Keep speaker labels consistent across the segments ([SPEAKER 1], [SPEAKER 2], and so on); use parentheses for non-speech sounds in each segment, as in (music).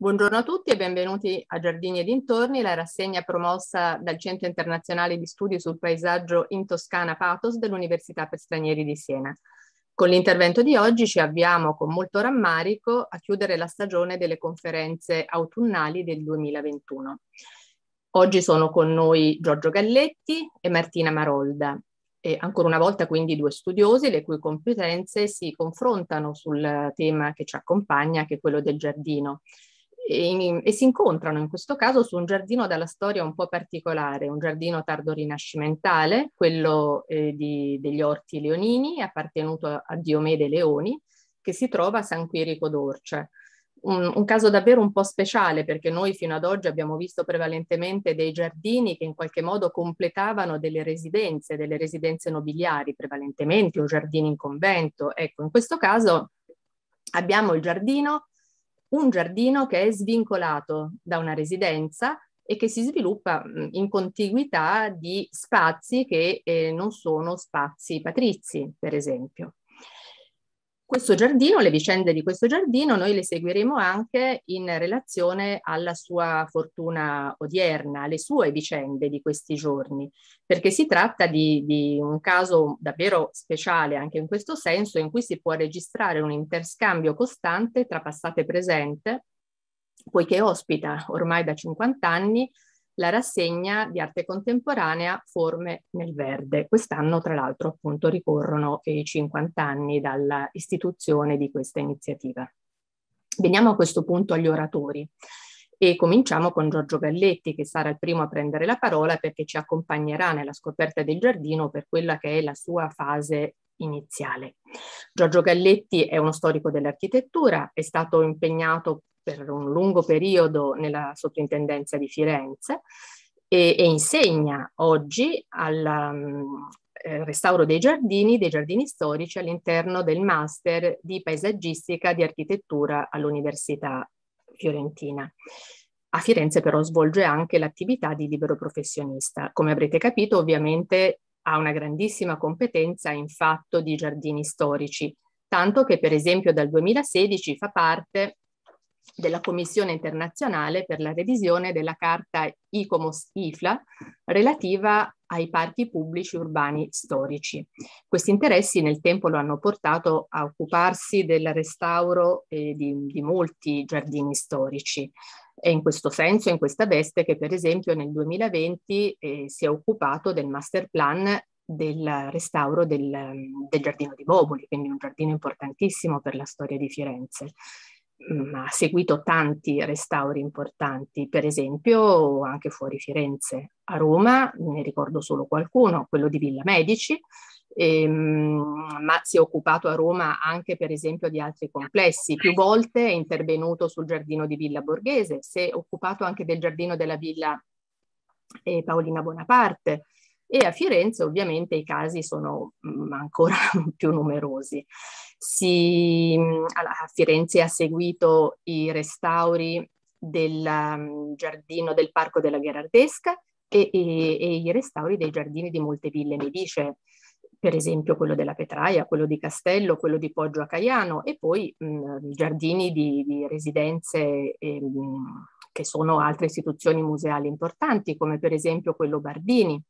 [SPEAKER 1] Buongiorno a tutti e benvenuti a Giardini e dintorni, la rassegna promossa dal Centro Internazionale di Studi sul Paesaggio in Toscana Patos dell'Università per Stranieri di Siena. Con l'intervento di oggi ci avviamo con molto rammarico a chiudere la stagione delle conferenze autunnali del 2021. Oggi sono con noi Giorgio Galletti e Martina Marolda. E ancora una volta quindi due studiosi le cui competenze si confrontano sul tema che ci accompagna, che è quello del giardino e, e, si incontrano in questo caso su un giardino dalla storia un po' particolare, un giardino tardo rinascimentale, quello eh, di, degli Orti Leonini, appartenuto a, a Diomede Leoni, che si trova a San Quirico d'Orce. Un, un, caso davvero un po' speciale perché noi fino ad oggi abbiamo visto prevalentemente dei giardini che in qualche modo completavano delle residenze, delle residenze nobiliari prevalentemente, o giardini in convento. Ecco, in questo caso abbiamo il giardino un giardino che è svincolato da una residenza e che si sviluppa in contiguità di spazi che eh, non sono spazi patrizi, per esempio. Questo giardino, le vicende di questo giardino, noi le seguiremo anche in relazione alla sua fortuna odierna, alle sue vicende di questi giorni, perché si tratta di, di un caso davvero speciale anche in questo senso, in cui si può registrare un interscambio costante tra passato e presente, poiché ospita ormai da 50 anni la rassegna di arte contemporanea Forme nel Verde. Quest'anno, tra l'altro, appunto ricorrono i 50 anni dalla istituzione di questa iniziativa. Veniamo a questo punto agli oratori e cominciamo con Giorgio Galletti che sarà il primo a prendere la parola perché ci accompagnerà nella scoperta del giardino per quella che è la sua fase iniziale. Giorgio Galletti è uno storico dell'architettura, è stato impegnato per un lungo periodo nella soprintendenza di Firenze e, e insegna oggi al um, eh, restauro dei giardini, dei giardini storici all'interno del master di paesaggistica di architettura all'Università Fiorentina. A Firenze però svolge anche l'attività di libero professionista. Come avrete capito, ovviamente ha una grandissima competenza in fatto di giardini storici, tanto che per esempio dal 2016 fa parte della Commissione internazionale per la revisione della carta ICOMOS-IFLA relativa ai parchi pubblici urbani storici. Questi interessi nel tempo lo hanno portato a occuparsi del restauro eh, di, di molti giardini storici. È in questo senso, in questa veste, che per esempio nel 2020 eh, si è occupato del master plan del restauro del, del, giardino di Boboli, quindi un giardino importantissimo per la storia di Firenze. Ha seguito tanti restauri importanti, per esempio anche fuori Firenze. A Roma ne ricordo solo qualcuno, quello di Villa Medici, ehm, ma si è occupato a Roma anche per esempio di altri complessi. Più volte è intervenuto sul giardino di Villa Borghese, si è occupato anche del giardino della Villa eh, Paolina Bonaparte, e a Firenze ovviamente i casi sono mm, ancora (laughs) più numerosi. Si, mm, a Firenze ha seguito i restauri del um, giardino del Parco della Gherardesca e, e, e, i restauri dei giardini di molte ville medice, per esempio quello della Petraia, quello di Castello, quello di Poggio a Caiano e poi mh, mm, giardini di, di residenze eh, che sono altre istituzioni museali importanti, come per esempio quello Bardini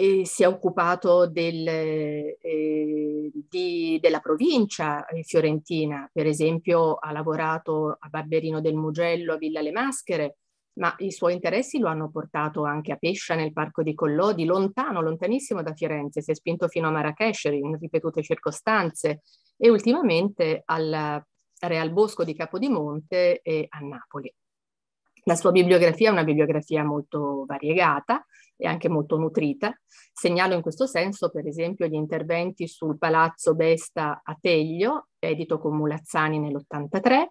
[SPEAKER 1] e si è occupato del, eh, di, della provincia eh, fiorentina, per esempio ha lavorato a Barberino del Mugello, a Villa Le Maschere, ma i suoi interessi lo hanno portato anche a Pescia nel parco di Collodi, lontano, lontanissimo da Firenze, si è spinto fino a Marrakesh in ripetute circostanze e ultimamente al Real Bosco di Capodimonte e a Napoli. La sua bibliografia è una bibliografia molto variegata, e anche molto nutrita. Segnalo in questo senso, per esempio, gli interventi sul Palazzo Besta a Teglio, edito con Mulazzani nell'83,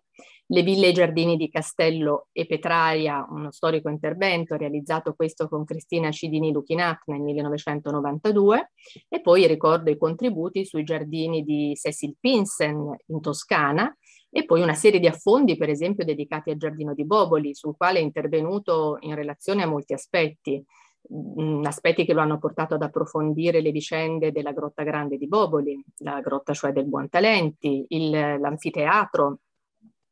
[SPEAKER 1] le ville e giardini di Castello e Petraia, uno storico intervento realizzato questo con Cristina Cidini Luchinat nel 1992, e poi ricordo i contributi sui giardini di Cecil Pinsen in Toscana, e poi una serie di affondi, per esempio, dedicati al giardino di Boboli, sul quale è intervenuto in relazione a molti aspetti, mh, aspetti che lo hanno portato ad approfondire le vicende della Grotta Grande di Boboli, la grotta cioè del Buontalenti, il, l'anfiteatro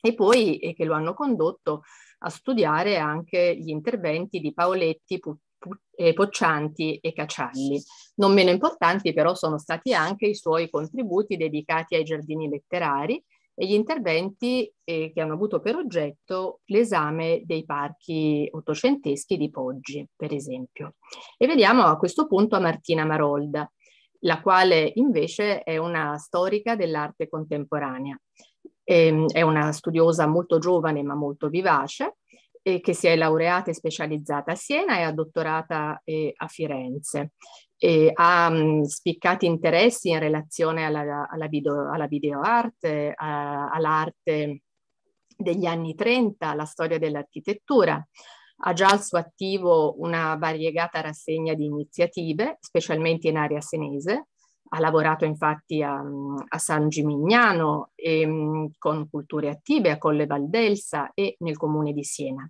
[SPEAKER 1] e poi e che lo hanno condotto a studiare anche gli interventi di Paoletti, Poccianti e Caccialli. Non meno importanti però sono stati anche i suoi contributi dedicati ai giardini letterari e gli interventi eh, che hanno avuto per oggetto l'esame dei parchi ottocenteschi di Poggi, per esempio. E vediamo a questo punto a Martina Marolda, la quale invece è una storica dell'arte contemporanea. Eh, è una studiosa molto giovane ma molto vivace eh, che si è laureata e specializzata a Siena e ha dottorata eh, a Firenze. E ha spiccati interessi in relazione alla, alla, video, alla videoarte, all'arte degli anni 30, alla storia dell'architettura. Ha già al suo attivo una variegata rassegna di iniziative, specialmente in area senese, ha lavorato infatti a, a San Gimignano e, con Culture Attive, a Colle Valdelsa e nel comune di Siena.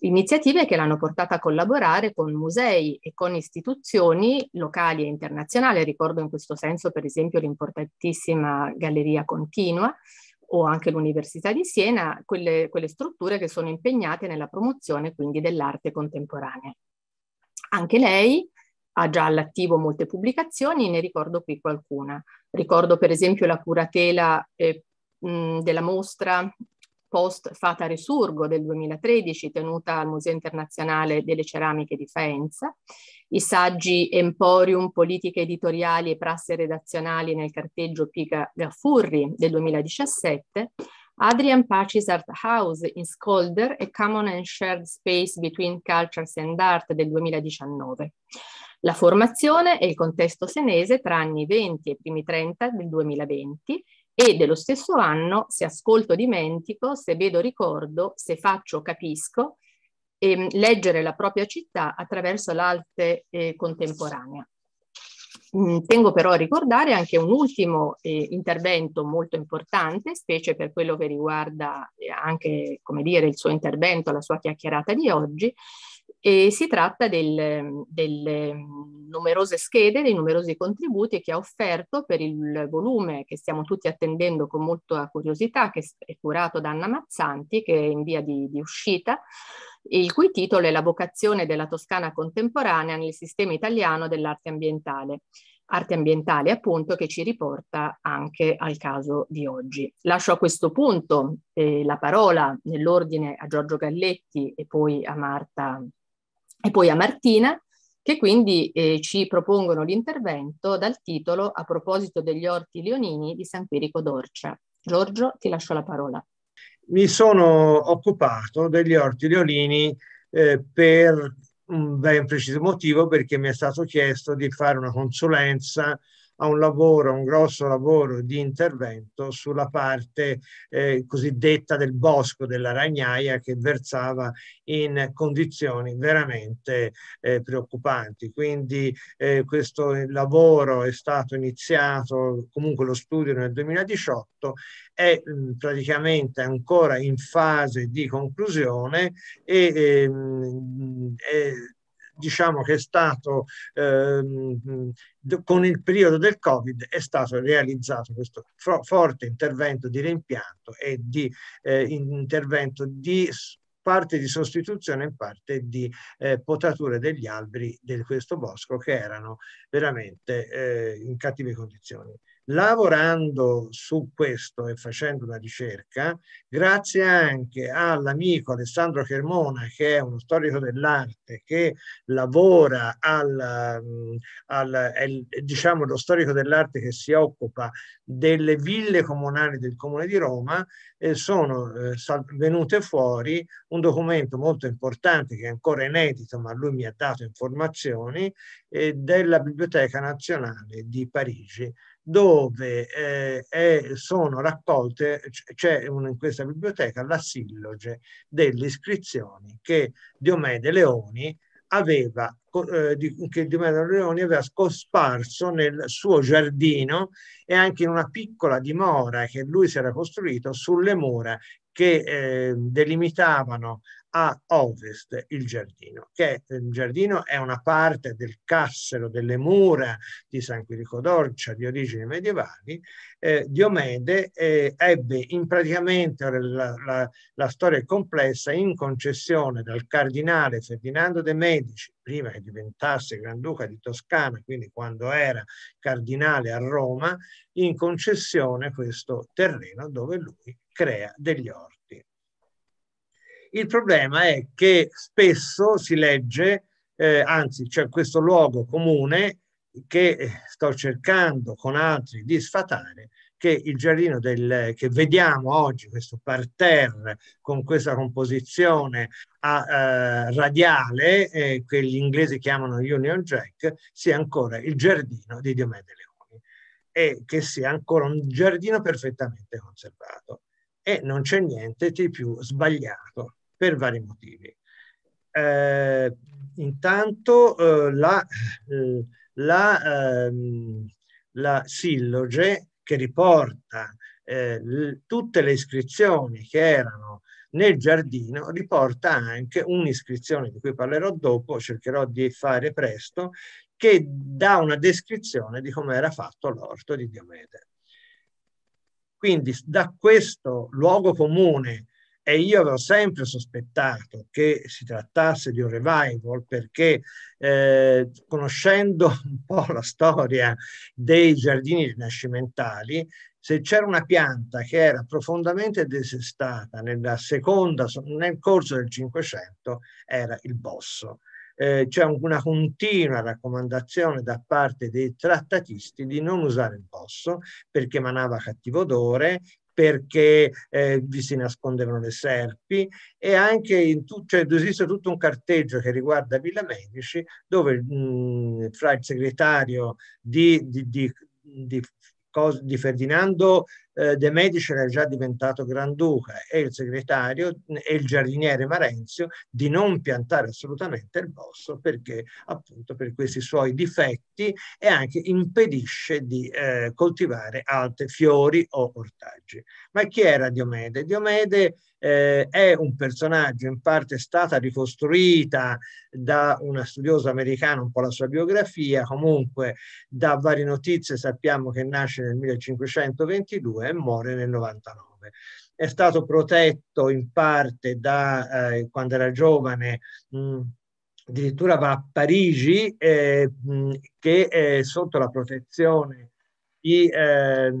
[SPEAKER 1] Iniziative che l'hanno portata a collaborare con musei e con istituzioni locali e internazionali. Ricordo in questo senso per esempio l'importantissima Galleria Continua o anche l'Università di Siena, quelle, quelle strutture che sono impegnate nella promozione quindi dell'arte contemporanea. Anche lei ha già all'attivo molte pubblicazioni, ne ricordo qui qualcuna. Ricordo per esempio la curatela eh, della mostra post Fata Resurgo del 2013 tenuta al Museo Internazionale delle Ceramiche di Faenza, i saggi Emporium, politiche editoriali e prassi redazionali nel carteggio Piga Gaffurri del 2017, Adrian Pacis Art House in Scolder e Common and Shared Space Between Cultures and Art del 2019 la formazione e il contesto senese tra anni 20 e primi 30 del 2020 e dello stesso anno se ascolto dimentico, se vedo ricordo, se faccio capisco, e leggere la propria città attraverso l'arte eh, contemporanea. Mm, tengo però a ricordare anche un ultimo eh, intervento molto importante, specie per quello che riguarda eh, anche, come dire, il suo intervento, la sua chiacchierata di oggi, e si tratta del, delle numerose schede, dei numerosi contributi che ha offerto per il volume che stiamo tutti attendendo con molta curiosità, che è curato da Anna Mazzanti, che è in via di, di uscita, il cui titolo è La vocazione della Toscana contemporanea nel sistema italiano dell'arte ambientale arte ambientale appunto che ci riporta anche al caso di oggi. Lascio a questo punto eh, la parola nell'ordine a Giorgio Galletti e poi a Marta e poi a Martina, che quindi eh, ci propongono l'intervento dal titolo A proposito degli orti leonini di San Quirico d'Orcia. Giorgio, ti lascio la parola.
[SPEAKER 2] Mi sono occupato degli orti leonini eh, per un ben preciso motivo perché mi è stato chiesto di fare una consulenza a un lavoro, un grosso lavoro di intervento sulla parte eh, cosiddetta del bosco della ragnaia che versava in condizioni veramente eh, preoccupanti. Quindi eh, questo lavoro è stato iniziato, comunque lo studio nel 2018, è mh, praticamente ancora in fase di conclusione e ehm, diciamo che è stato ehm, con il periodo del Covid è stato realizzato questo forte intervento di reimpianto e di eh, intervento di parte di sostituzione e parte di eh, potature degli alberi di questo bosco che erano veramente eh, in cattive condizioni lavorando su questo e facendo una ricerca, grazie anche all'amico Alessandro Chermona, che è uno storico dell'arte, che lavora al, mm, al è, diciamo lo storico dell'arte che si occupa delle ville comunali del Comune di Roma, eh, sono eh, venute fuori un documento molto importante che è ancora inedito, ma lui mi ha dato informazioni, eh, della Biblioteca Nazionale di Parigi dove eh, è, sono raccolte, c'è in questa biblioteca la silloge delle iscrizioni che Diomede Leoni aveva, eh, di, che Diomede Leoni aveva scosparso nel suo giardino e anche in una piccola dimora che lui si era costruito sulle mura che eh, delimitavano a ovest il giardino, che il giardino è una parte del cassero delle mura di San Quirico d'Orcia di origini medievali. Eh, Diomede eh, ebbe in praticamente la, la, la storia complessa in concessione dal cardinale Ferdinando de' Medici, prima che diventasse Granduca di Toscana, quindi quando era cardinale a Roma, in concessione questo terreno dove lui crea degli orti. Il problema è che spesso si legge, eh, anzi c'è questo luogo comune che eh, sto cercando con altri di sfatare, che il giardino del, che vediamo oggi, questo parterre con questa composizione a, eh, radiale, eh, che gli inglesi chiamano Union Jack, sia ancora il giardino di Diomede Leoni e che sia ancora un giardino perfettamente conservato. E non c'è niente di più sbagliato per vari motivi. Eh, intanto eh, la, eh, la, ehm, la, silloge che riporta eh, tutte le iscrizioni che erano nel giardino riporta anche un'iscrizione di cui parlerò dopo, cercherò di fare presto, che dà una descrizione di come era fatto l'orto di Diomede. Quindi da questo luogo comune e io avevo sempre sospettato che si trattasse di un revival perché eh, conoscendo (laughs) un po' la storia dei giardini rinascimentali, se c'era una pianta che era profondamente desestata nella seconda, nel corso del Cinquecento, era il bosso. Eh, c'è una continua raccomandazione da parte dei trattatisti di non usare il bosso perché emanava cattivo odore, perché eh, vi si nascondevano le serpi e anche in tu, cioè, esiste tutto un carteggio che riguarda Villa Medici dove mh, fra il segretario di, di, di di Ferdinando eh, De Medici era già diventato Granduca e il segretario e il giardiniere Marenzio di non piantare assolutamente il bosso perché appunto per questi suoi difetti e anche impedisce di eh, coltivare altri fiori o ortaggi. Ma chi era Diomede? Diomede eh, è un personaggio in parte stata ricostruita da una studiosa americana, un po' la sua biografia, comunque da varie notizie sappiamo che nasce nel 1522 e muore nel 99. È stato protetto in parte da eh, quando era giovane mh, addirittura va a Parigi eh, mh, che è sotto la protezione di eh,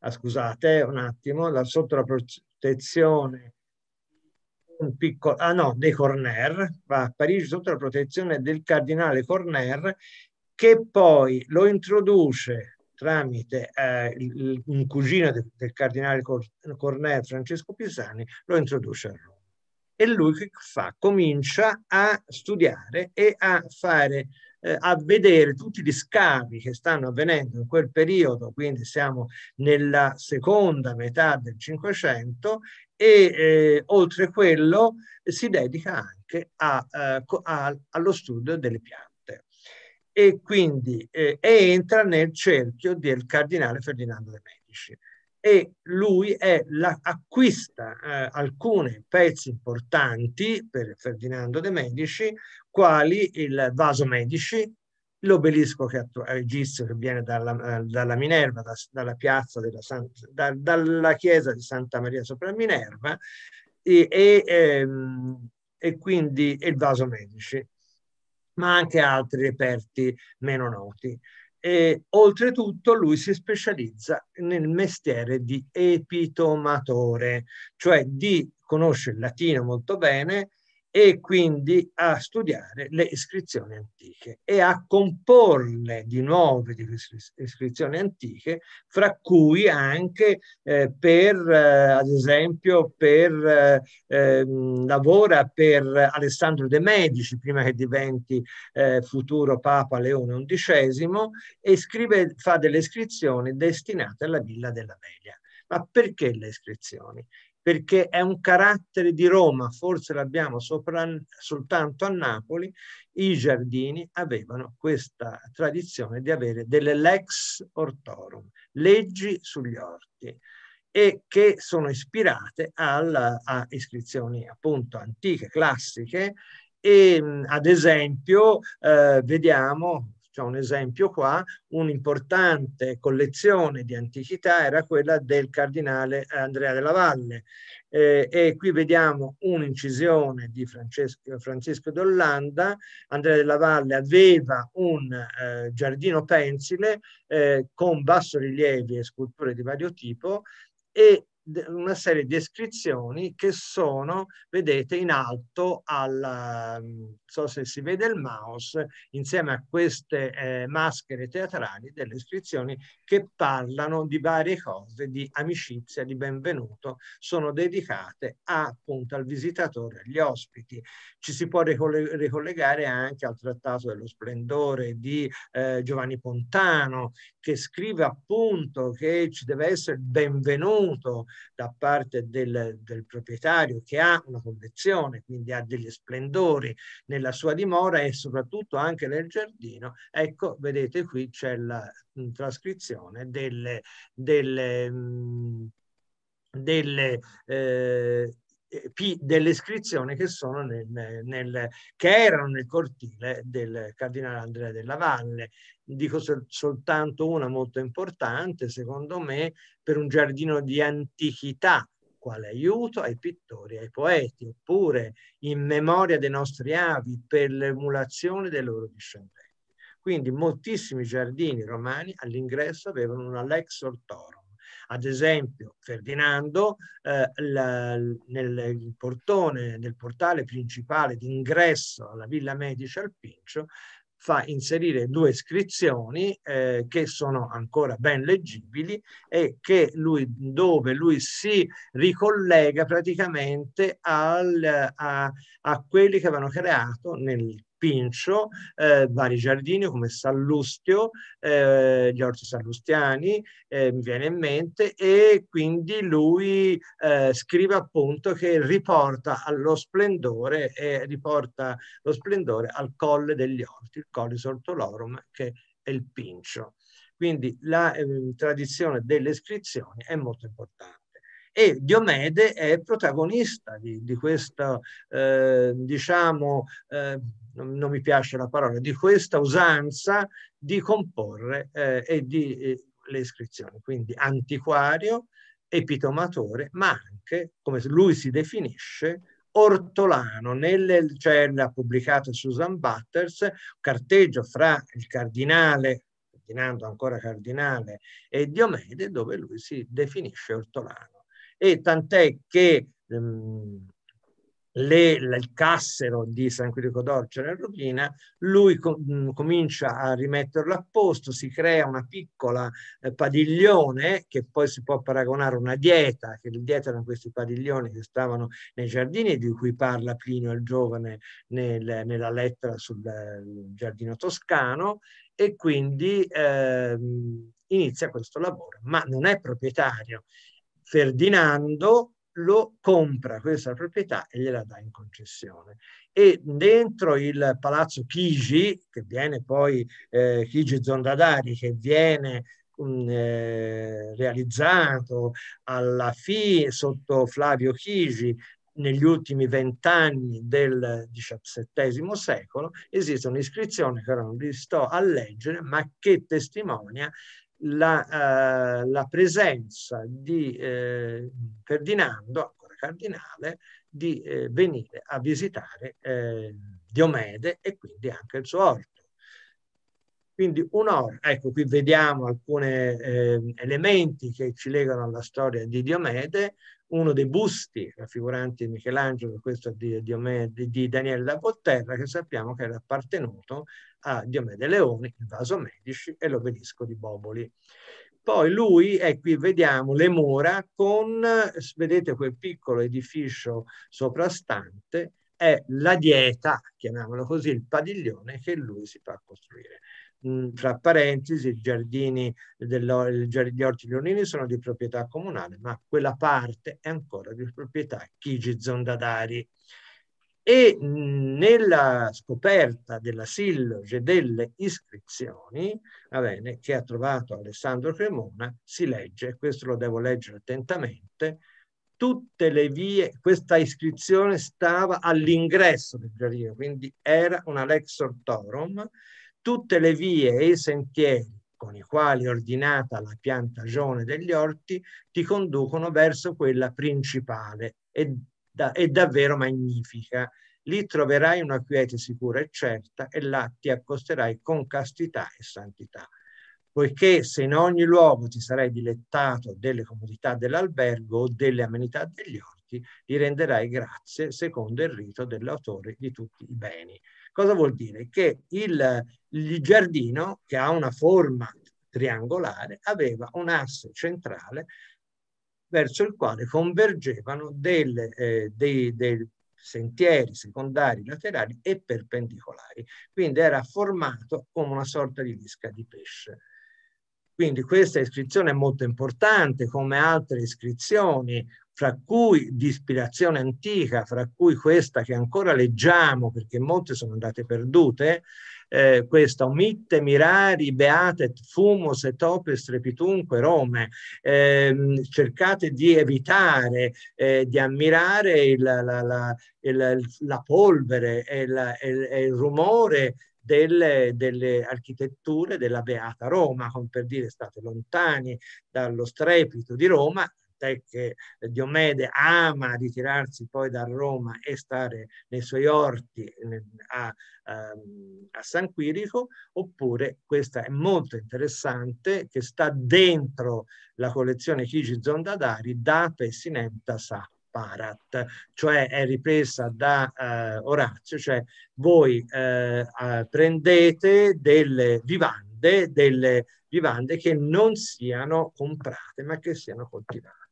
[SPEAKER 2] ah, scusate un attimo la, sotto la protezione un piccolo, ah no, dei Corner, va a Parigi sotto la protezione del cardinale Corner che poi lo introduce tramite eh, un cugino de, del cardinale Corner, Francesco Pisani, lo introduce a Roma. E lui che fa? Comincia a studiare e a fare eh, a vedere tutti gli scavi che stanno avvenendo in quel periodo, quindi siamo nella seconda metà del Cinquecento e eh, oltre quello si dedica anche a, eh, a, allo studio delle piante e quindi eh, entra nel cerchio del cardinale Ferdinando de' Medici. E lui è la, acquista eh, alcuni pezzi importanti per Ferdinando de' Medici, quali il vaso Medici, l'obelisco che egizio che viene dalla, dalla Minerva, da, dalla piazza della San, da, dalla chiesa di Santa Maria sopra Minerva, e, e, ehm, e quindi il vaso Medici, ma anche altri reperti meno noti. E oltretutto lui si specializza nel mestiere di epitomatore, cioè di conosce il latino molto bene e quindi a studiare le iscrizioni antiche e a comporle di nuove di iscrizioni antiche, fra cui anche eh, per, eh, ad esempio, per, eh, ehm, lavora per Alessandro de' Medici, prima che diventi eh, futuro Papa Leone XI, e scrive, fa delle iscrizioni destinate alla Villa della Melia. Ma perché le iscrizioni? Perché è un carattere di Roma, forse l'abbiamo soltanto a Napoli, i giardini avevano questa tradizione di avere delle lex ortorum, leggi sugli orti. e che sono ispirate alla, a iscrizioni appunto antiche, classiche e ad esempio eh, vediamo c'è un esempio qua, un'importante collezione di antichità era quella del cardinale Andrea della Valle eh, e qui vediamo un'incisione di Francesco, Francisco d'Ollanda. Andrea della Valle aveva un eh, giardino pensile eh, con bassorilievi e sculture di vario tipo e una serie di descrizioni che sono, vedete, in alto al, non so se si vede il mouse, insieme a queste eh, maschere teatrali, delle iscrizioni che parlano di varie cose, di amicizia, di benvenuto, sono dedicate a, appunto al visitatore, agli ospiti. Ci si può ricollegare anche al Trattato dello Splendore di eh, Giovanni Pontano, che scrive appunto che ci deve essere benvenuto da parte del, del, proprietario che ha una collezione, quindi ha degli splendori nella sua dimora e soprattutto anche nel giardino. Ecco, vedete qui c'è la mh, trascrizione delle, delle, mh, delle eh, delle iscrizioni che, nel, nel, che erano nel cortile del cardinale Andrea della Valle. Dico sol, soltanto una molto importante, secondo me, per un giardino di antichità, quale aiuto ai pittori, ai poeti, oppure in memoria dei nostri avi per l'emulazione dei loro discendenti. Quindi moltissimi giardini romani all'ingresso avevano una lex ortorum ad esempio, Ferdinando eh, la, nel portone, nel portale principale d'ingresso alla Villa Medici al Pincio, fa inserire due iscrizioni eh, che sono ancora ben leggibili e lui, dove lui si ricollega praticamente al, a, a quelli che avevano creato nel Pincio, eh, vari giardini come Sallustio, eh, gli orti sallustiani, eh, mi viene in mente, e quindi lui eh, scrive appunto che riporta allo splendore e riporta lo splendore al colle degli orti, il colle Sortolorum, che è il Pincio. Quindi la eh, tradizione delle iscrizioni è molto importante e Diomede è protagonista di, di questa, eh, diciamo, eh, non, mi piace la parola, di questa usanza di comporre eh, e di eh, le iscrizioni, quindi antiquario, epitomatore, ma anche, come lui si definisce, ortolano, nelle, cioè ha pubblicato Susan Butters, carteggio fra il cardinale, Ferdinando ancora cardinale, e Diomede, dove lui si definisce ortolano e tant'è che ehm, le, il cassero di San Quirico d'Orcera e Rovina, lui com comincia a rimetterlo a posto, si crea una piccola eh, padiglione che poi si può paragonare a una dieta, che il dieta erano questi padiglioni che stavano nei giardini di cui parla Plinio il Giovane nel, nella lettera sul giardino toscano e quindi eh, inizia questo lavoro, ma non è proprietario. Ferdinando lo compra questa proprietà e gliela dà in concessione. E dentro il palazzo Chigi, che viene poi eh, Chigi Zondadari, che viene um, eh, realizzato alla fine sotto Flavio Chigi negli ultimi vent'anni del XVII secolo, esistono iscrizioni che non vi sto a leggere, ma che testimonia la, uh, la presenza di eh, Ferdinando, ancora cardinale, di eh, venire a visitare eh, Diomede e quindi anche il suo orto. Quindi un'ora, ecco qui vediamo alcuni eh, elementi che ci legano alla storia di Diomede, uno dei busti raffiguranti Michelangelo, questo di, Diomede, di Daniele da Volterra, che sappiamo che era appartenuto a Diomede Leoni, il vaso Medici e l'obelisco di Boboli. Poi lui, e qui vediamo le mura con, vedete quel piccolo edificio soprastante, è la dieta, chiamiamolo così, il padiglione che lui si fa costruire. Tra parentesi, i giardini degli orti leonini sono di proprietà comunale, ma quella parte è ancora di proprietà Chigi Zondadari. e nella scoperta della silloge delle iscrizioni, va bene, che ha trovato Alessandro Cremona, si legge, questo lo devo leggere attentamente, tutte le vie, questa iscrizione stava all'ingresso del giardino, quindi era una lex ortorum, tutte le vie e i sentieri con i quali è ordinata la piantagione degli orti ti conducono verso quella principale e da, è davvero magnifica. Lì troverai una quiete sicura e certa e là ti accosterai con castità e santità. Poiché se in ogni luogo ti sarai dilettato delle comodità dell'albergo o delle amenità degli orti, gli renderai grazie secondo il rito dell'autore di tutti i beni. Cosa vuol dire? Che il, il giardino, che ha una forma triangolare, aveva un asse centrale verso il quale convergevano delle, eh, dei, dei sentieri secondari, laterali e perpendicolari. Quindi era formato come una sorta di disca di pesce. Quindi questa iscrizione è molto importante, come altre iscrizioni, fra cui di ispirazione antica, fra cui questa che ancora leggiamo, perché molte sono andate perdute, eh, questa omitte mirari beatet fumus et opes strepitunque Rome. Eh, cercate di evitare eh, di ammirare il, la, la, il, la, polvere e, e, e il rumore delle, delle, architetture della Beata Roma, come per dire state lontani dallo strepito di Rama, tant'è che Diomede ama ritirarsi poi da Roma e stare nei suoi orti a, a, a San Quirico, oppure questa è molto interessante, che sta dentro la collezione Chigi Zondadari da Pessinenta Sa. Parat, cioè è ripresa da uh, Orazio, cioè voi uh, prendete delle vivande, delle vivande che non siano comprate ma che siano coltivate.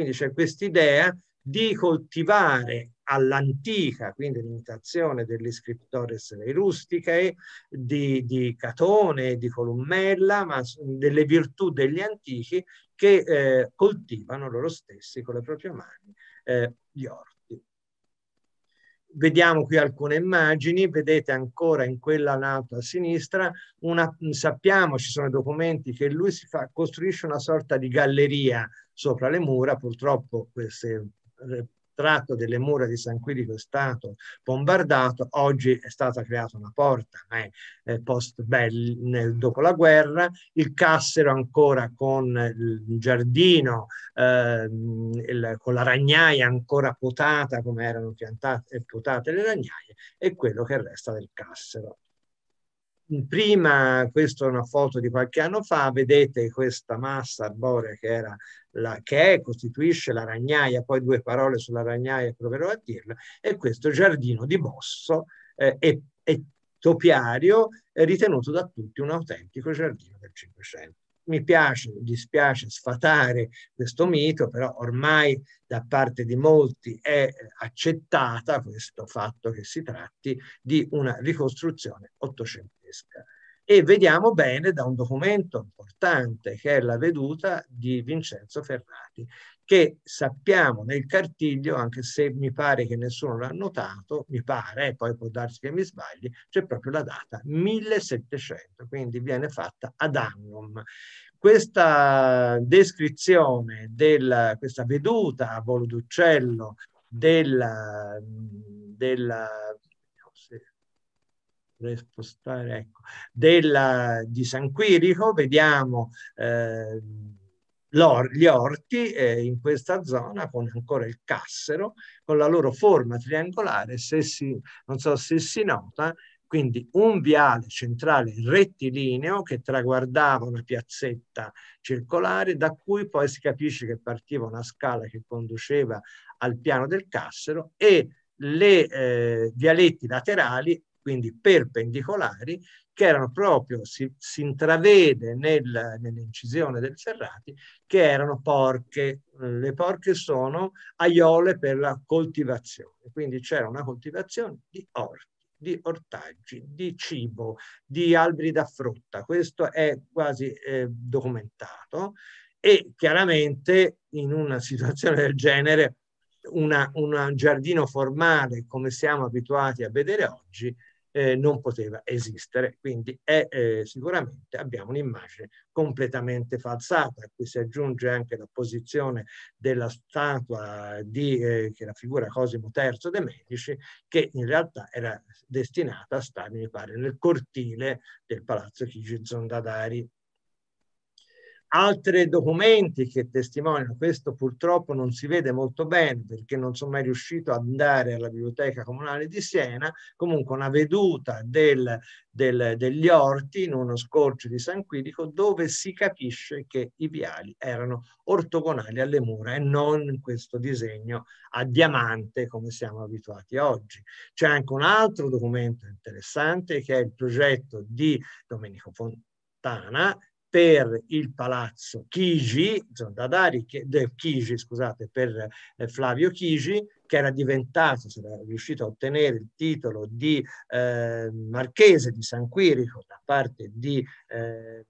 [SPEAKER 2] Quindi c'è quest'idea di coltivare all'antica, quindi l'imitazione delle scriptores rusticae, di, di Catone, di Colummella, ma delle virtù degli antichi che eh, coltivano loro stessi con le proprie mani eh, gli orti. Vediamo qui alcune immagini, vedete ancora in quella in alto a sinistra, una, sappiamo, ci sono documenti che lui si fa, costruisce una sorta di galleria sopra le mura, purtroppo queste tratto delle mura di San Quirico è stato bombardato, oggi è stata creata una porta, ma è post nel, dopo la guerra, il cassero ancora con il giardino, eh, il, con la ragnaia ancora potata come erano piantate e potate le ragnaie, e quello che resta del cassero prima, questa è una foto di qualche anno fa, vedete questa massa arborea che, era la, che è, costituisce la ragnaia, poi due parole sulla ragnaia proverò a dirla, e questo giardino di Bosso eh, e, e topiario è ritenuto da tutti un autentico giardino del Cinquecento. Mi piace, dispiace sfatare questo mito, però ormai da parte di molti è accettata questo fatto che si tratti di una ricostruzione ottocentesca. E vediamo bene da un documento importante che è la veduta di Vincenzo Ferrati, che sappiamo nel cartiglio, anche se mi pare che nessuno l'ha notato, mi pare, e poi può darsi che mi sbagli, c'è proprio la data 1700, quindi viene fatta ad annum. Questa descrizione della, questa veduta a volo d'uccello della, della spostare, ecco, della, di San Quirico, vediamo eh, or, gli orti eh, in questa zona con ancora il cassero, con la loro forma triangolare, se si, non so se si nota, quindi un viale centrale rettilineo che traguardava una piazzetta circolare da cui poi si capisce che partiva una scala che conduceva al piano del cassero e le eh, vialetti laterali, quindi perpendicolari, che erano proprio, si, si intravede nel, nell'incisione del Ferrati, che erano porche. Le porche sono aiole per la coltivazione, quindi c'era una coltivazione di orti di ortaggi, di cibo, di alberi da frutta. Questo è quasi eh, documentato e chiaramente in una (laughs) situazione del genere un giardino formale come siamo abituati a vedere oggi eh, non poteva esistere. Quindi è, eh, sicuramente abbiamo un'immagine completamente falsata, a cui si aggiunge anche la posizione della statua di, eh, che raffigura Cosimo III de' Medici, che in realtà era destinata a stare, mi pare, nel cortile del Palazzo Chigi Zondadari Altri documenti che testimoniano questo purtroppo non si vede molto bene perché non sono mai riuscito ad andare alla biblioteca comunale di Siena, comunque una veduta del, del, degli orti in uno scorcio di San Quirico dove si capisce che i viali erano ortogonali alle mura e non questo disegno a diamante come siamo abituati oggi. C'è anche un altro documento interessante che è il progetto di Domenico Fontana per il palazzo Chigi, Zondadari, Chigi, scusate, per eh, Flavio Chigi, che era diventato, se era riuscito a ottenere il titolo di eh, marchese di San Quirico da parte di, eh,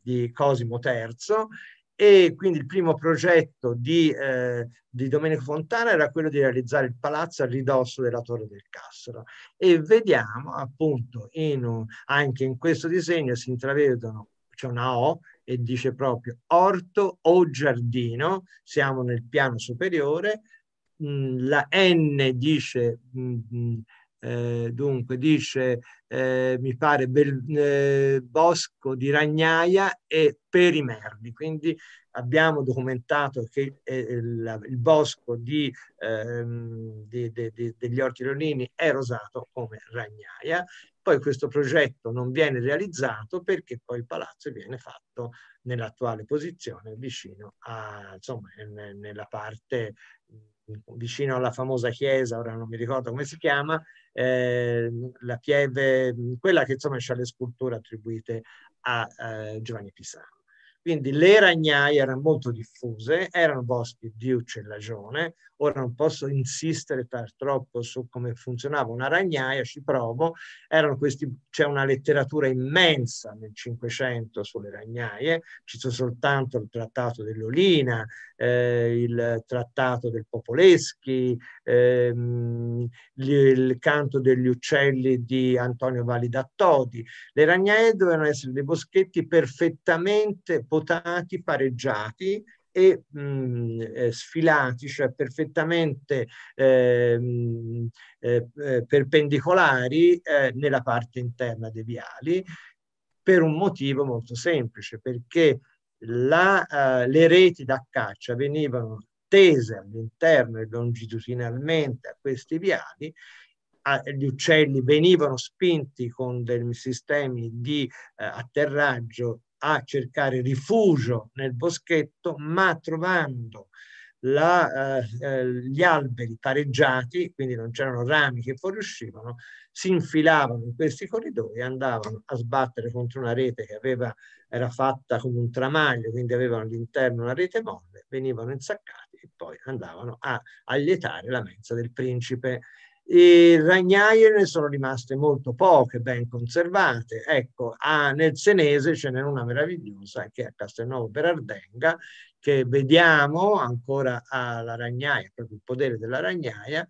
[SPEAKER 2] di Cosimo III e quindi il primo progetto di, eh, di, Domenico Fontana era quello di realizzare il palazzo a ridosso della Torre del Cassero. E vediamo appunto in, anche in questo disegno si intravedono c'è una O e dice proprio orto o giardino, siamo nel piano superiore, mm, la N dice, mm, mm, eh, dunque dice, eh, mi pare, bel, eh, bosco di ragnaia e perimerdi, quindi abbiamo documentato che eh, il, il, bosco di, ehm, di, di, degli orti leonini è rosato come ragnaia. Poi questo progetto non viene realizzato perché poi il palazzo viene fatto nell'attuale posizione vicino a, insomma, nella parte vicino alla famosa chiesa, ora non mi ricordo come si chiama, eh, la pieve, quella che insomma ha le sculture attribuite a eh, Giovanni Pisano. Quindi le ragnaie erano molto diffuse, erano boschi di uccellagione. Ora non posso insistere per troppo su come funzionava una ragnaia, ci provo. c'è una letteratura immensa nel Cinquecento sulle ragnaie, ci sono soltanto il trattato dell'Olina, eh, il trattato del Popoleschi, ehm, il canto degli uccelli di Antonio Valli d'Attodi. Le ragnaie dovevano essere dei boschetti perfettamente potati, pareggiati e mh, eh, sfilati, cioè perfettamente ehm, eh, eh, perpendicolari eh, nella parte interna dei viali, per un motivo molto semplice, perché la, uh, le reti da caccia venivano tese all'interno e longitudinalmente a questi viali, gli uccelli venivano spinti con dei sistemi di eh, atterraggio a cercare rifugio nel boschetto, ma trovando la, eh, eh, gli alberi pareggiati, quindi non c'erano rami che fuoriuscivano, si infilavano in questi corridoi e andavano a sbattere contro una rete che aveva, era fatta come un tramaglio, quindi avevano all'interno una rete molle, venivano insaccati e poi andavano a allietare la mensa del principe. I ragnaie ne sono rimaste molto poche, ben conservate. Ecco, a, nel Senese ce n'è una meravigliosa che è a Castelnuovo per Ardenga, che vediamo ancora alla ragnaia, proprio il potere della ragnaia,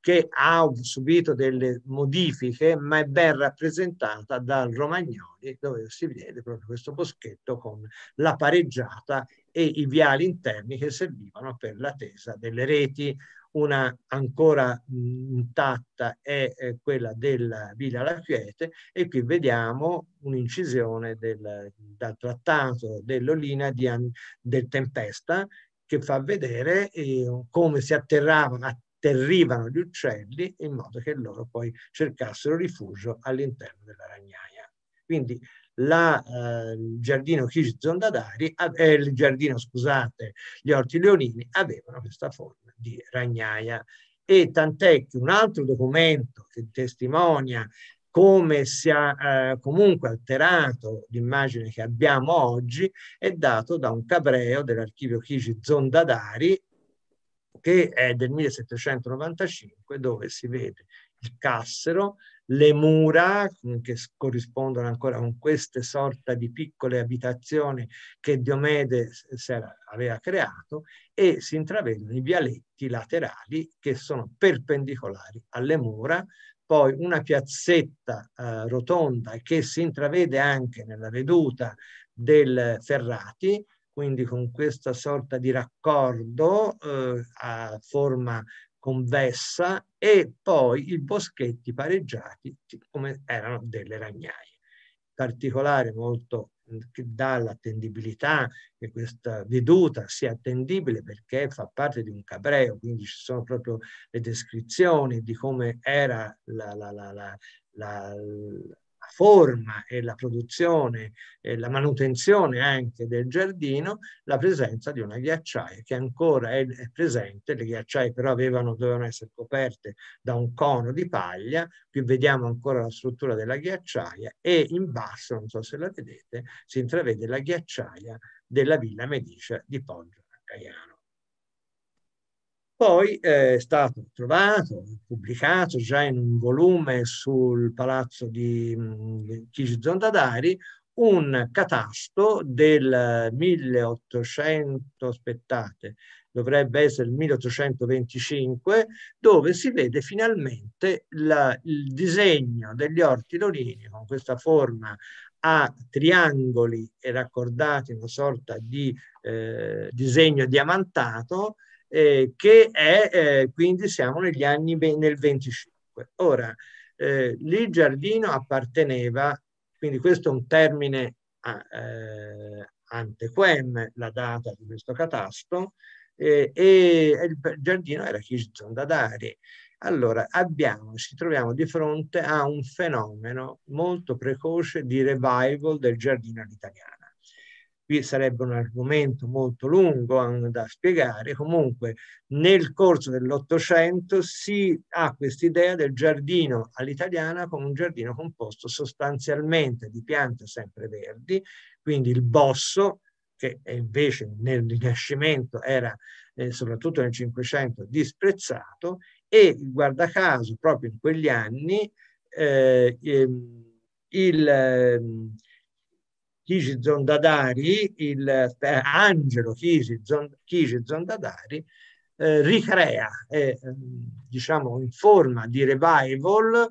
[SPEAKER 2] che ha subito delle modifiche, ma è ben rappresentata dal Romagnoli, dove si vede proprio questo boschetto con la pareggiata e i viali interni che servivano per la tesa delle reti una ancora intatta è, quella della Villa La Quiete e qui vediamo un'incisione del, dal trattato dell'Olina di, del Tempesta che fa vedere eh, come si atterravano, atterrivano gli uccelli in modo che loro poi cercassero rifugio all'interno della ragnaia. Quindi la, eh, il giardino Chigi Zondadari, eh, il giardino, scusate, gli orti leonini avevano questa forma di ragnaia. E tant'è che un altro documento che testimonia come si è eh, comunque alterato l'immagine che abbiamo oggi è dato da un cabreo dell'archivio Chigi Zondadari che è del 1795 dove si vede il cassero le mura che corrispondono ancora con queste sorta di piccole abitazioni che Diomede aveva creato e si intravedono i vialetti laterali che sono perpendicolari alle mura, poi una piazzetta eh, rotonda che si intravede anche nella veduta del Ferrati, quindi con questa sorta di raccordo eh, a forma convessa e poi i boschetti pareggiati come erano delle ragnaie. Particolare molto che dà l'attendibilità che questa veduta sia attendibile perché fa parte di un cabreo, quindi ci sono proprio le descrizioni di come era la, la, la, la forma e la produzione e la manutenzione anche del giardino la presenza di una ghiacciaia che ancora è, è presente, le ghiacciaie però avevano, dovevano essere coperte da un cono di paglia, qui vediamo ancora la struttura della ghiacciaia e in basso, non so se la vedete, si intravede la ghiacciaia della Villa Medicia di Poggio a Caiano. Poi eh, è stato trovato, pubblicato già in un volume sul palazzo di, di Chigi Zondadari, un catasto del 1800, aspettate, dovrebbe essere il 1825, dove si vede finalmente la, il disegno degli orti lorini con questa forma a triangoli e raccordati in una sorta di eh, disegno diamantato eh, che è, eh, quindi siamo negli anni nel 25. Ora, eh, lì giardino apparteneva, quindi questo è un termine eh, antequem, la data di questo catasto, eh, e il giardino era Chizondadari. Allora abbiamo, ci troviamo di fronte a un fenomeno molto precoce di revival del giardino all'italiano qui sarebbe un argomento molto lungo da spiegare, comunque nel corso dell'Ottocento si ha quest'idea del giardino all'italiana come un giardino composto sostanzialmente di piante sempreverdi, quindi il bosso, che invece nel Rinascimento era eh, soprattutto nel Cinquecento disprezzato, e guarda caso proprio in quegli anni eh, ehm, il, Chigi Zondadari, il eh, Angelo Chigi, Zond, Chigi Zondadari, eh, ricrea, eh, diciamo in forma di revival,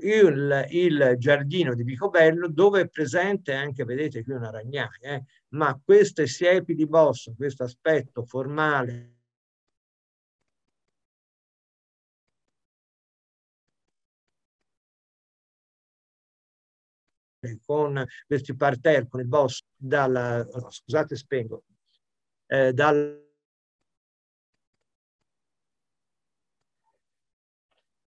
[SPEAKER 2] il, il, giardino di Picobello dove è presente anche, vedete qui una ragnaia, eh, ma queste siepi di bosso, questo aspetto formale con questi parterre, con il boss, dal, oh, scusate spengo, eh, dal,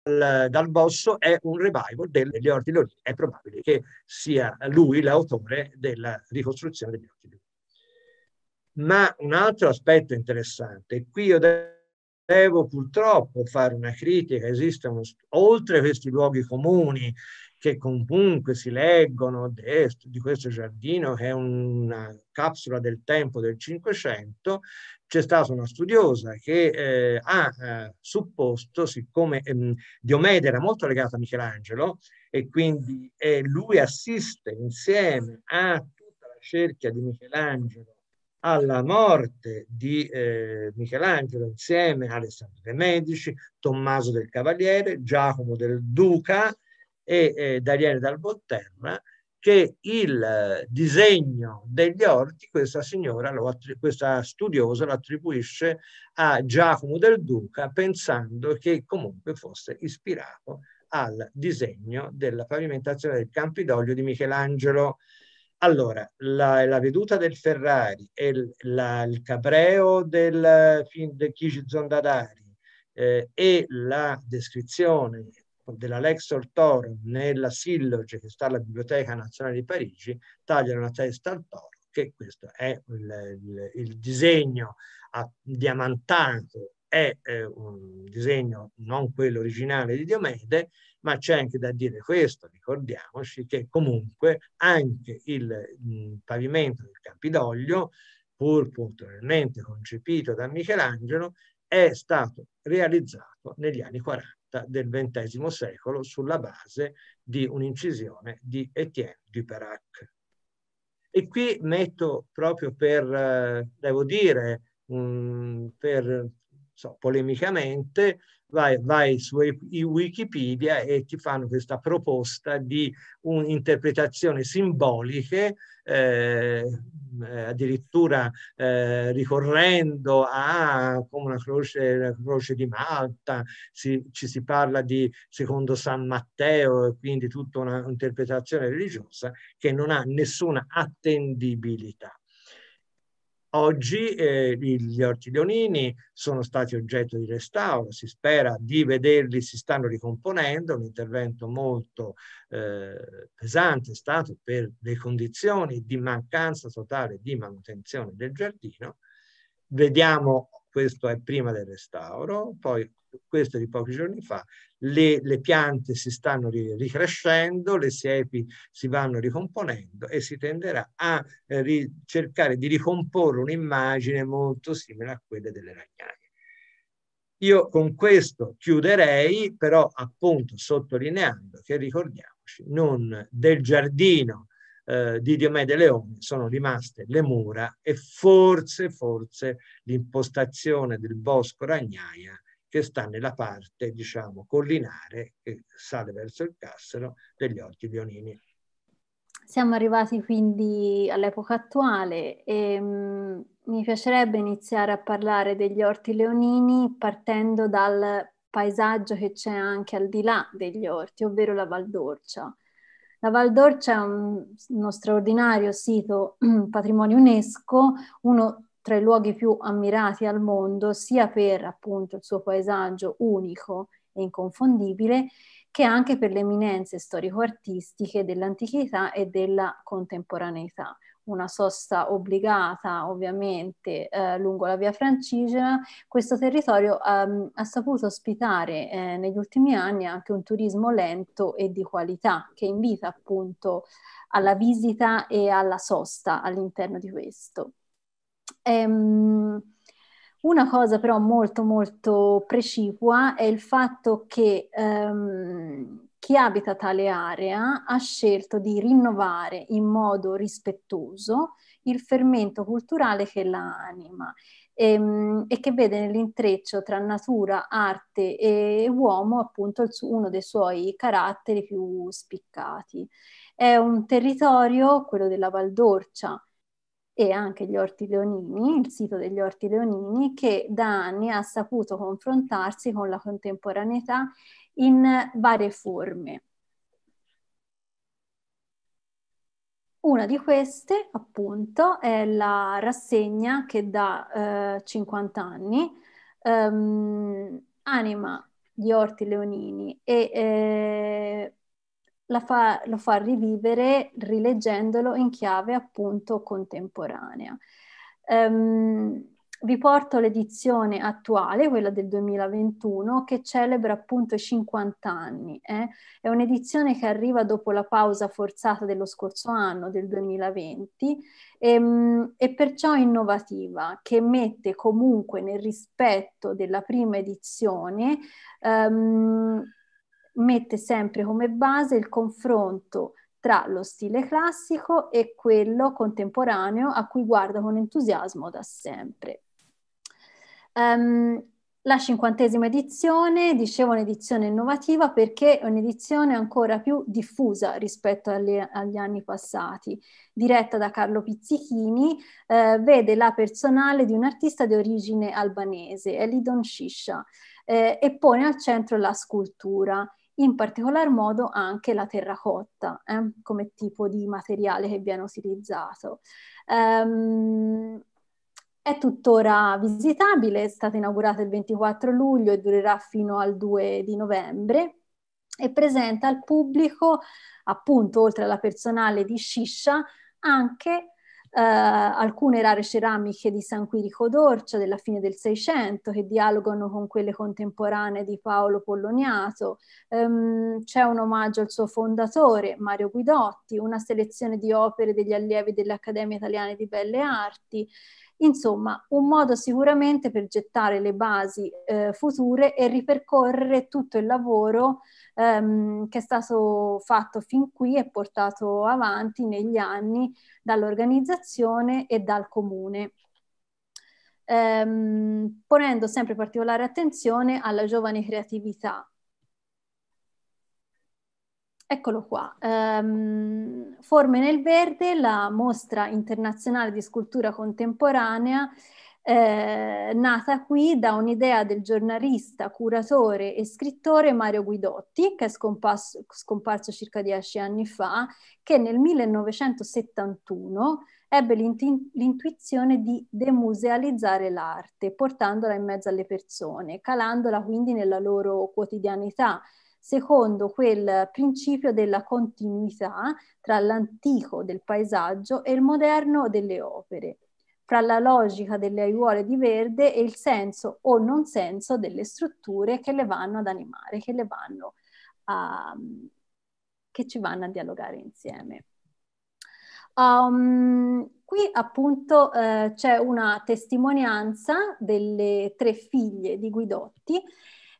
[SPEAKER 2] dal bosso è un revival degli orti Lorini. È probabile che sia lui l'autore della ricostruzione degli orti Lorini. Ma un altro aspetto interessante, qui io devo purtroppo fare una critica, esistono oltre questi luoghi comuni che comunque si leggono di questo giardino che è una capsula del tempo del Cinquecento, c'è stata una studiosa che eh, ha eh, supposto, siccome ehm, Diomede era molto legato a Michelangelo e quindi eh, lui assiste insieme a tutta la cerchia di Michelangelo alla morte di eh, Michelangelo insieme a Alessandro de' Medici, Tommaso del Cavaliere, Giacomo del Duca, e eh, Daniele dal Volterra che il disegno degli orti questa signora, questa studiosa lo attribuisce a Giacomo del Duca pensando che comunque fosse ispirato al disegno della pavimentazione del Campidoglio di Michelangelo. Allora, la, la veduta del Ferrari e il, la, il cabreo del, del Chigi Zondadari eh, e la descrizione della Lex Ortorum nella Silloge che sta alla Biblioteca Nazionale di Parigi, tagliano la testa al toro, che questo è il, il, il disegno a, diamantato, è eh, un disegno non quello originale di Diomede, ma c'è anche da dire questo, ricordiamoci che comunque anche il mh, pavimento del Campidoglio, pur puntualmente concepito da Michelangelo, è stato realizzato negli anni 40 data del XX secolo sulla base di un'incisione di Etienne Duperac. E qui metto proprio per, eh, devo dire, mh, per so, polemicamente, vai, vai su Wikipedia e ti fanno questa proposta di interpretazioni simboliche, eh, eh, addirittura eh, ricorrendo a come una croce, una croce di Malta, si, ci si parla di secondo San Matteo e quindi tutta un'interpretazione religiosa che non ha nessuna attendibilità. Oggi eh, gli orti leonini sono stati oggetto di restauro, si spera di vederli, si stanno ricomponendo, un intervento molto eh, pesante è stato per le condizioni di mancanza totale di manutenzione del giardino. Vediamo, questo è prima del restauro, poi questo di pochi giorni fa, le, le piante si stanno ricrescendo, le siepi si vanno ricomponendo e si tenderà a eh, cercare di ricomporre un'immagine molto simile a quelle delle ragnaie. Io con questo chiuderei, però appunto sottolineando che ricordiamoci, non del giardino eh, di Diomede Leone sono rimaste le mura e forse, forse l'impostazione del bosco ragnaia che sta nella parte, diciamo, collinare che sale verso il Cassero degli Orti Leonini.
[SPEAKER 3] Siamo arrivati quindi all'epoca attuale e mm, mi piacerebbe iniziare a parlare degli Orti Leonini partendo dal paesaggio che c'è anche al di là degli orti, ovvero la Val d'Orcia. La Val d'Orcia è un, uno straordinario sito (clears throat) patrimonio UNESCO, uno tra i luoghi più ammirati al mondo, sia per appunto il suo paesaggio unico e inconfondibile, che anche per le eminenze storico-artistiche dell'antichità e della contemporaneità. Una sosta obbligata ovviamente eh, lungo la via Francigena, questo territorio um, ha saputo ospitare eh, negli ultimi anni anche un turismo lento e di qualità che invita appunto alla visita e alla sosta all'interno di questo. Ehm, una cosa però molto molto precipua è il fatto che ehm, chi abita tale area ha scelto di rinnovare in modo rispettoso il fermento culturale che la anima ehm, e che vede nell'intreccio tra natura, arte e uomo appunto il, uno dei suoi caratteri più spiccati. È un territorio, quello della Valdorcia, e anche gli Orti Leonini, il sito degli Orti Leonini, che da anni ha saputo confrontarsi con la contemporaneità in varie forme. Una di queste, appunto, è la rassegna che da eh, 50 anni ehm, anima gli Orti Leonini e eh, fa, lo fa rivivere rileggendolo in chiave appunto contemporanea. Um, vi porto l'edizione attuale, quella del 2021, che celebra appunto i 50 anni. Eh? È un'edizione che arriva dopo la pausa forzata dello scorso anno, del 2020, e, ehm, e perciò innovativa, che mette comunque nel rispetto della prima edizione um, mette sempre come base il confronto tra lo stile classico e quello contemporaneo a cui guarda con entusiasmo da sempre. Um, la cinquantesima edizione, dicevo un'edizione innovativa perché è un'edizione ancora più diffusa rispetto agli, agli anni passati. Diretta da Carlo Pizzichini, eh, vede la personale di un artista di origine albanese, Elidon Sciscia, eh, e pone al centro la scultura in particolar modo anche la terracotta eh, come tipo di materiale che viene utilizzato. Um, è tuttora visitabile, è stata inaugurata il 24 luglio e durerà fino al 2 di novembre e presenta al pubblico, appunto, oltre alla personale di Sciscia, anche eh, alcune rare ceramiche di San Quirico d'Orcia della fine del Seicento che dialogano con quelle contemporanee di Paolo Polloniato, um, c'è un omaggio al suo fondatore Mario Guidotti, una selezione di opere degli allievi dell'Accademia Italiana di Belle Arti Insomma, un modo sicuramente per gettare le basi eh, future e ripercorrere tutto il lavoro ehm, che è stato fatto fin qui e portato avanti negli anni dall'organizzazione e dal comune. Ehm, ponendo sempre particolare attenzione alla giovane creatività Eccolo qua, um, Forme nel Verde, la mostra internazionale di scultura contemporanea eh, nata qui da un'idea del giornalista, curatore e scrittore Mario Guidotti, che è scomparso, scomparso circa dieci anni fa, che nel 1971 ebbe l'intuizione di demusealizzare l'arte, portandola in mezzo alle persone, calandola quindi nella loro quotidianità, secondo quel principio della continuità tra l'antico del paesaggio e il moderno delle opere, fra la logica delle aiuole di verde e il senso o non senso delle strutture che le vanno ad animare, che le vanno a, che ci vanno a dialogare insieme. Um, qui appunto eh, c'è una testimonianza delle tre figlie di Guidotti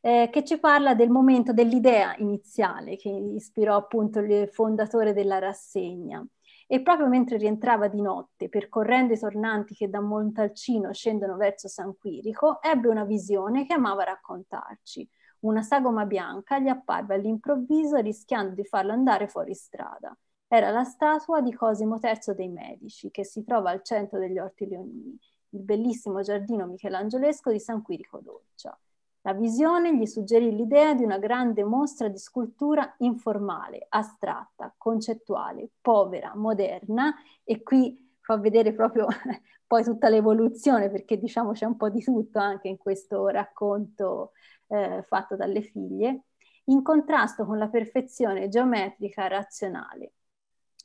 [SPEAKER 3] eh, che ci parla del momento dell'idea iniziale che ispirò appunto il fondatore della rassegna. E proprio mentre rientrava di notte, percorrendo i tornanti che da Montalcino scendono verso San Quirico, ebbe una visione che amava raccontarci. Una sagoma bianca gli apparve all'improvviso rischiando di farlo andare fuori strada. Era la statua di Cosimo III dei Medici, che si trova al centro degli Orti Leonini, il bellissimo giardino michelangiolesco di San Quirico d'Orcia. La visione gli suggerì l'idea di una grande mostra di scultura informale, astratta, concettuale, povera, moderna e qui fa vedere proprio (laughs) poi tutta l'evoluzione perché diciamo c'è un po' di tutto anche in questo racconto eh, fatto dalle figlie, in contrasto con la perfezione geometrica razionale.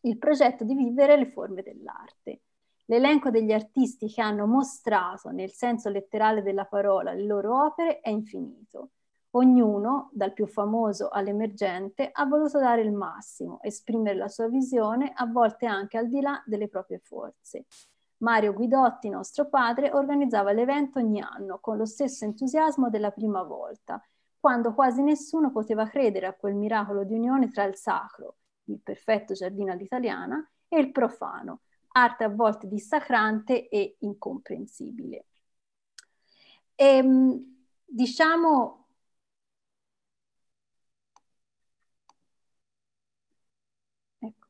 [SPEAKER 3] Il progetto di vivere le forme dell'arte. L'elenco degli artisti che hanno mostrato, nel senso letterale della parola, le loro opere è infinito. Ognuno, dal più famoso all'emergente, ha voluto dare il massimo, esprimere la sua visione, a volte anche al di là delle proprie forze. Mario Guidotti, nostro padre, organizzava l'evento ogni anno con lo stesso entusiasmo della prima volta, quando quasi nessuno poteva credere a quel miracolo di unione tra il sacro, il perfetto giardino all'italiana, e il profano, arte a volte dissacrante e incomprensibile. E, ehm, diciamo ecco.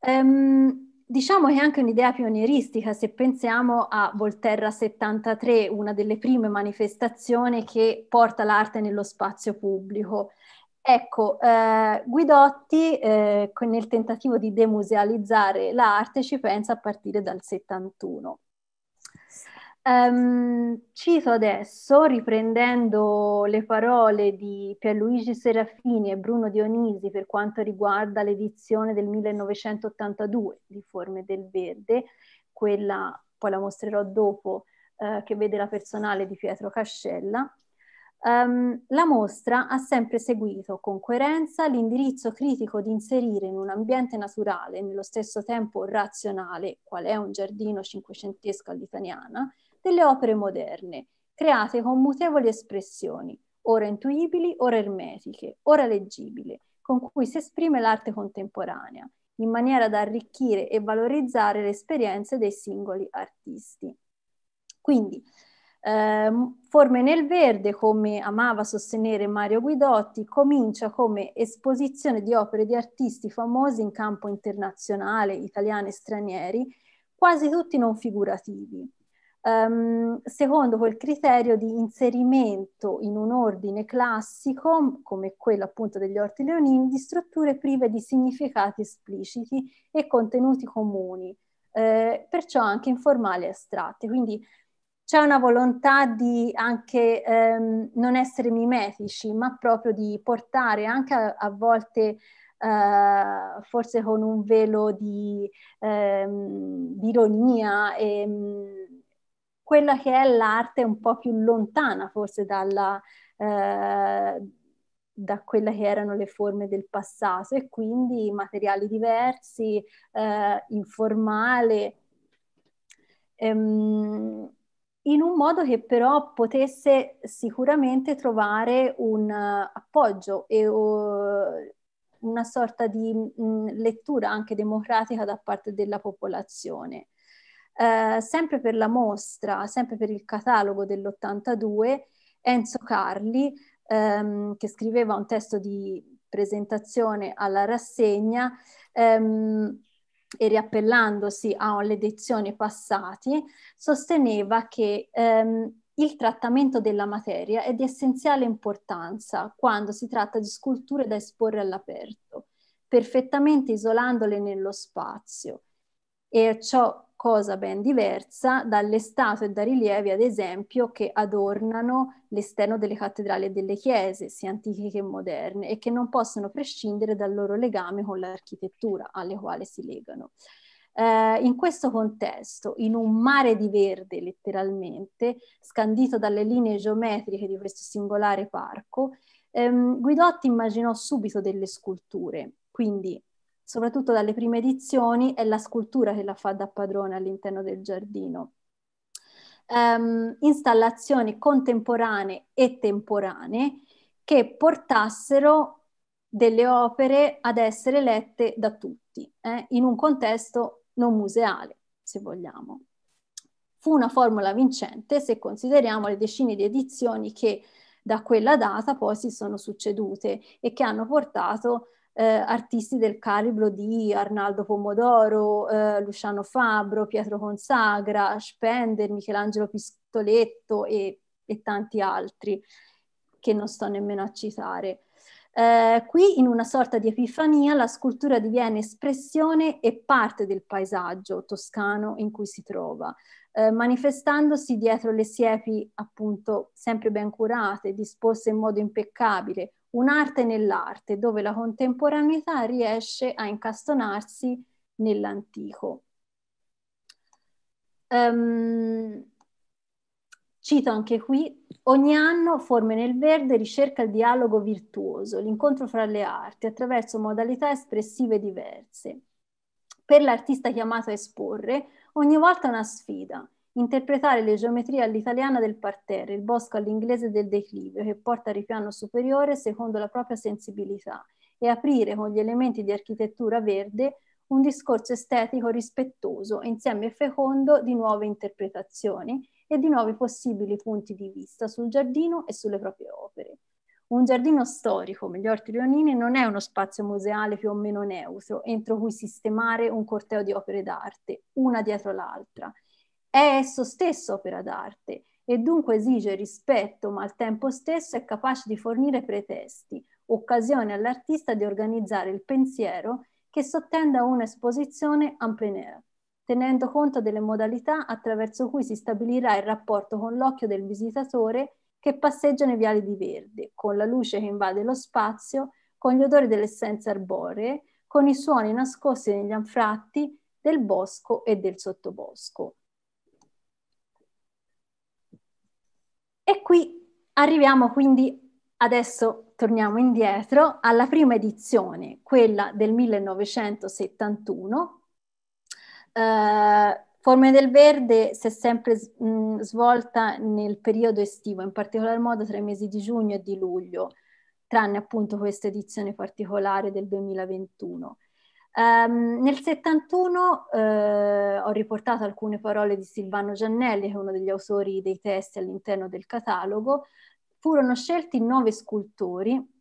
[SPEAKER 3] Um, diciamo che è anche un'idea pionieristica se pensiamo a Volterra 73, una delle prime manifestazioni che porta l'arte nello spazio pubblico. Ecco, eh, Guidotti eh, nel tentativo di demusealizzare l'arte ci pensa a partire dal 71. Um, ehm, cito adesso, riprendendo le parole di Pierluigi Serafini e Bruno Dionisi per quanto riguarda l'edizione del 1982 di Forme del Verde, quella poi la mostrerò dopo, eh, che vede la personale di Pietro Cascella. Um, la mostra ha sempre seguito con coerenza l'indirizzo critico di inserire in un ambiente naturale nello stesso tempo razionale, qual è un giardino cinquecentesco all'italiana, delle opere moderne, create con mutevoli espressioni, ora intuibili, ora ermetiche, ora leggibili, con cui si esprime l'arte contemporanea, in maniera da arricchire e valorizzare le esperienze dei singoli artisti. Quindi, Forme nel verde, come amava sostenere Mario Guidotti, comincia come esposizione di opere di artisti famosi in campo internazionale, italiani e stranieri, quasi tutti non figurativi. Um, secondo quel criterio di inserimento in un ordine classico, come quello appunto degli orti leonini, di strutture prive di significati espliciti e contenuti comuni, eh, perciò anche informali e astratti. Quindi c'è una volontà di anche ehm, non essere mimetici, ma proprio di portare anche a, a volte eh, forse con un velo di, ehm, di ironia, ehm, quella che è l'arte un po' più lontana forse dalla, eh, da quelle che erano le forme del passato e quindi materiali diversi, eh, informale ehm, in un modo che però potesse sicuramente trovare un uh, appoggio e una sorta di mh, lettura anche democratica da parte della popolazione. Eh, sempre per la mostra, sempre per il catalogo dell'82, Enzo Carli, ehm, che scriveva un testo di presentazione alla rassegna, ehm, e riappellandosi alle edizioni passate, sosteneva che ehm, il trattamento della materia è di essenziale importanza quando si tratta di sculture da esporre all'aperto, perfettamente isolandole nello spazio. E ciò cosa ben diversa dalle statue e dai rilievi, ad esempio, che adornano l'esterno delle cattedrali e delle chiese, sia antiche che moderne, e che non possono prescindere dal loro legame con l'architettura alle quali si legano. Eh, in questo contesto, in un mare di verde letteralmente, scandito dalle linee geometriche di questo singolare parco, ehm, Guidotti immaginò subito delle sculture, quindi soprattutto dalle prime edizioni è la scultura che la fa da padrone all'interno del giardino. Um, installazioni contemporanee e temporanee che portassero delle opere ad essere lette da tutti, eh, in un contesto non museale, se vogliamo. Fu una formula vincente se consideriamo le decine di edizioni che da quella data poi si sono succedute e che hanno portato eh, artisti del calibro di Arnaldo Pomodoro, eh, Luciano Fabbro, Pietro Consagra, Spender, Michelangelo Pistoletto e, e tanti altri che non sto nemmeno a citare. Eh, qui in una sorta di epifania la scultura diviene espressione e parte del paesaggio toscano in cui si trova, eh, manifestandosi dietro le siepi appunto sempre ben curate, disposte in modo impeccabile, un'arte nell'arte dove la contemporaneità riesce a incastonarsi nell'antico. Um, Cito anche qui, ogni anno Forme nel Verde ricerca il dialogo virtuoso, l'incontro fra le arti attraverso modalità espressive diverse. Per l'artista chiamato a esporre, ogni volta una sfida, interpretare le geometrie all'italiana del parterre, il bosco all'inglese del declivio che porta al ripiano superiore secondo la propria sensibilità e aprire con gli elementi di architettura verde un discorso estetico rispettoso insieme e fecondo di nuove interpretazioni e di nuovi possibili punti di vista sul giardino e sulle proprie opere. Un giardino storico, come gli Orti Leonini, non è uno spazio museale più o meno neutro, entro cui sistemare un corteo di opere d'arte, una dietro l'altra. È esso stesso opera d'arte e dunque esige rispetto, ma al tempo stesso è capace di fornire pretesti, occasione all'artista di organizzare il pensiero che sottende a un'esposizione en plein air tenendo conto delle modalità attraverso cui si stabilirà il rapporto con l'occhio del visitatore che passeggia nei viali di verde, con la luce che invade lo spazio, con gli odori delle essenze arboree, con i suoni nascosti negli anfratti del bosco e del sottobosco. E qui arriviamo quindi, adesso torniamo indietro, alla prima edizione, quella del 1971, Uh, Forme del Verde si è sempre mh, svolta nel periodo estivo, in particolar modo tra i mesi di giugno e di luglio, tranne appunto questa edizione particolare del 2021. Um, nel 71 uh, ho riportato alcune parole di Silvano Giannelli, che è uno degli autori dei testi all'interno del catalogo. Furono scelti nove scultori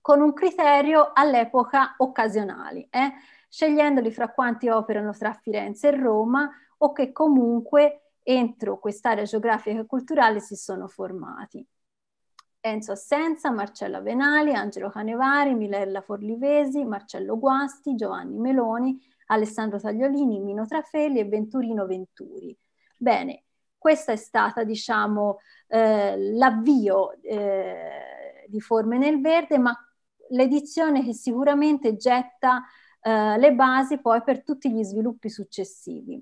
[SPEAKER 3] con un criterio all'epoca occasionali. Eh? scegliendoli fra quanti operano tra Firenze e Roma o che comunque entro quest'area geografica e culturale si sono formati. Enzo Assenza, Marcella Venali, Angelo Canevari, Milella Forlivesi, Marcello Guasti, Giovanni Meloni, Alessandro Tagliolini, Mino Trafelli e Venturino Venturi. Bene, questo è stato, diciamo, eh, l'avvio eh, di Forme nel Verde, ma l'edizione che sicuramente getta eh, le basi poi per tutti gli sviluppi successivi.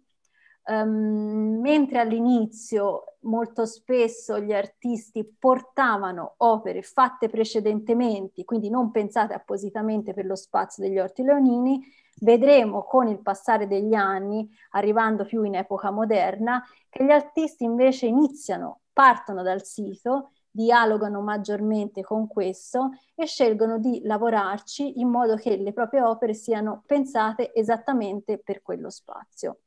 [SPEAKER 3] Um, mentre all'inizio molto spesso gli artisti portavano opere fatte precedentemente, quindi non pensate appositamente per lo spazio degli orti leonini, Vedremo con il passare degli anni, arrivando più in epoca moderna, che gli artisti invece iniziano, partono dal sito, dialogano maggiormente con questo e scelgono di lavorarci in modo che le proprie opere siano pensate esattamente per quello spazio.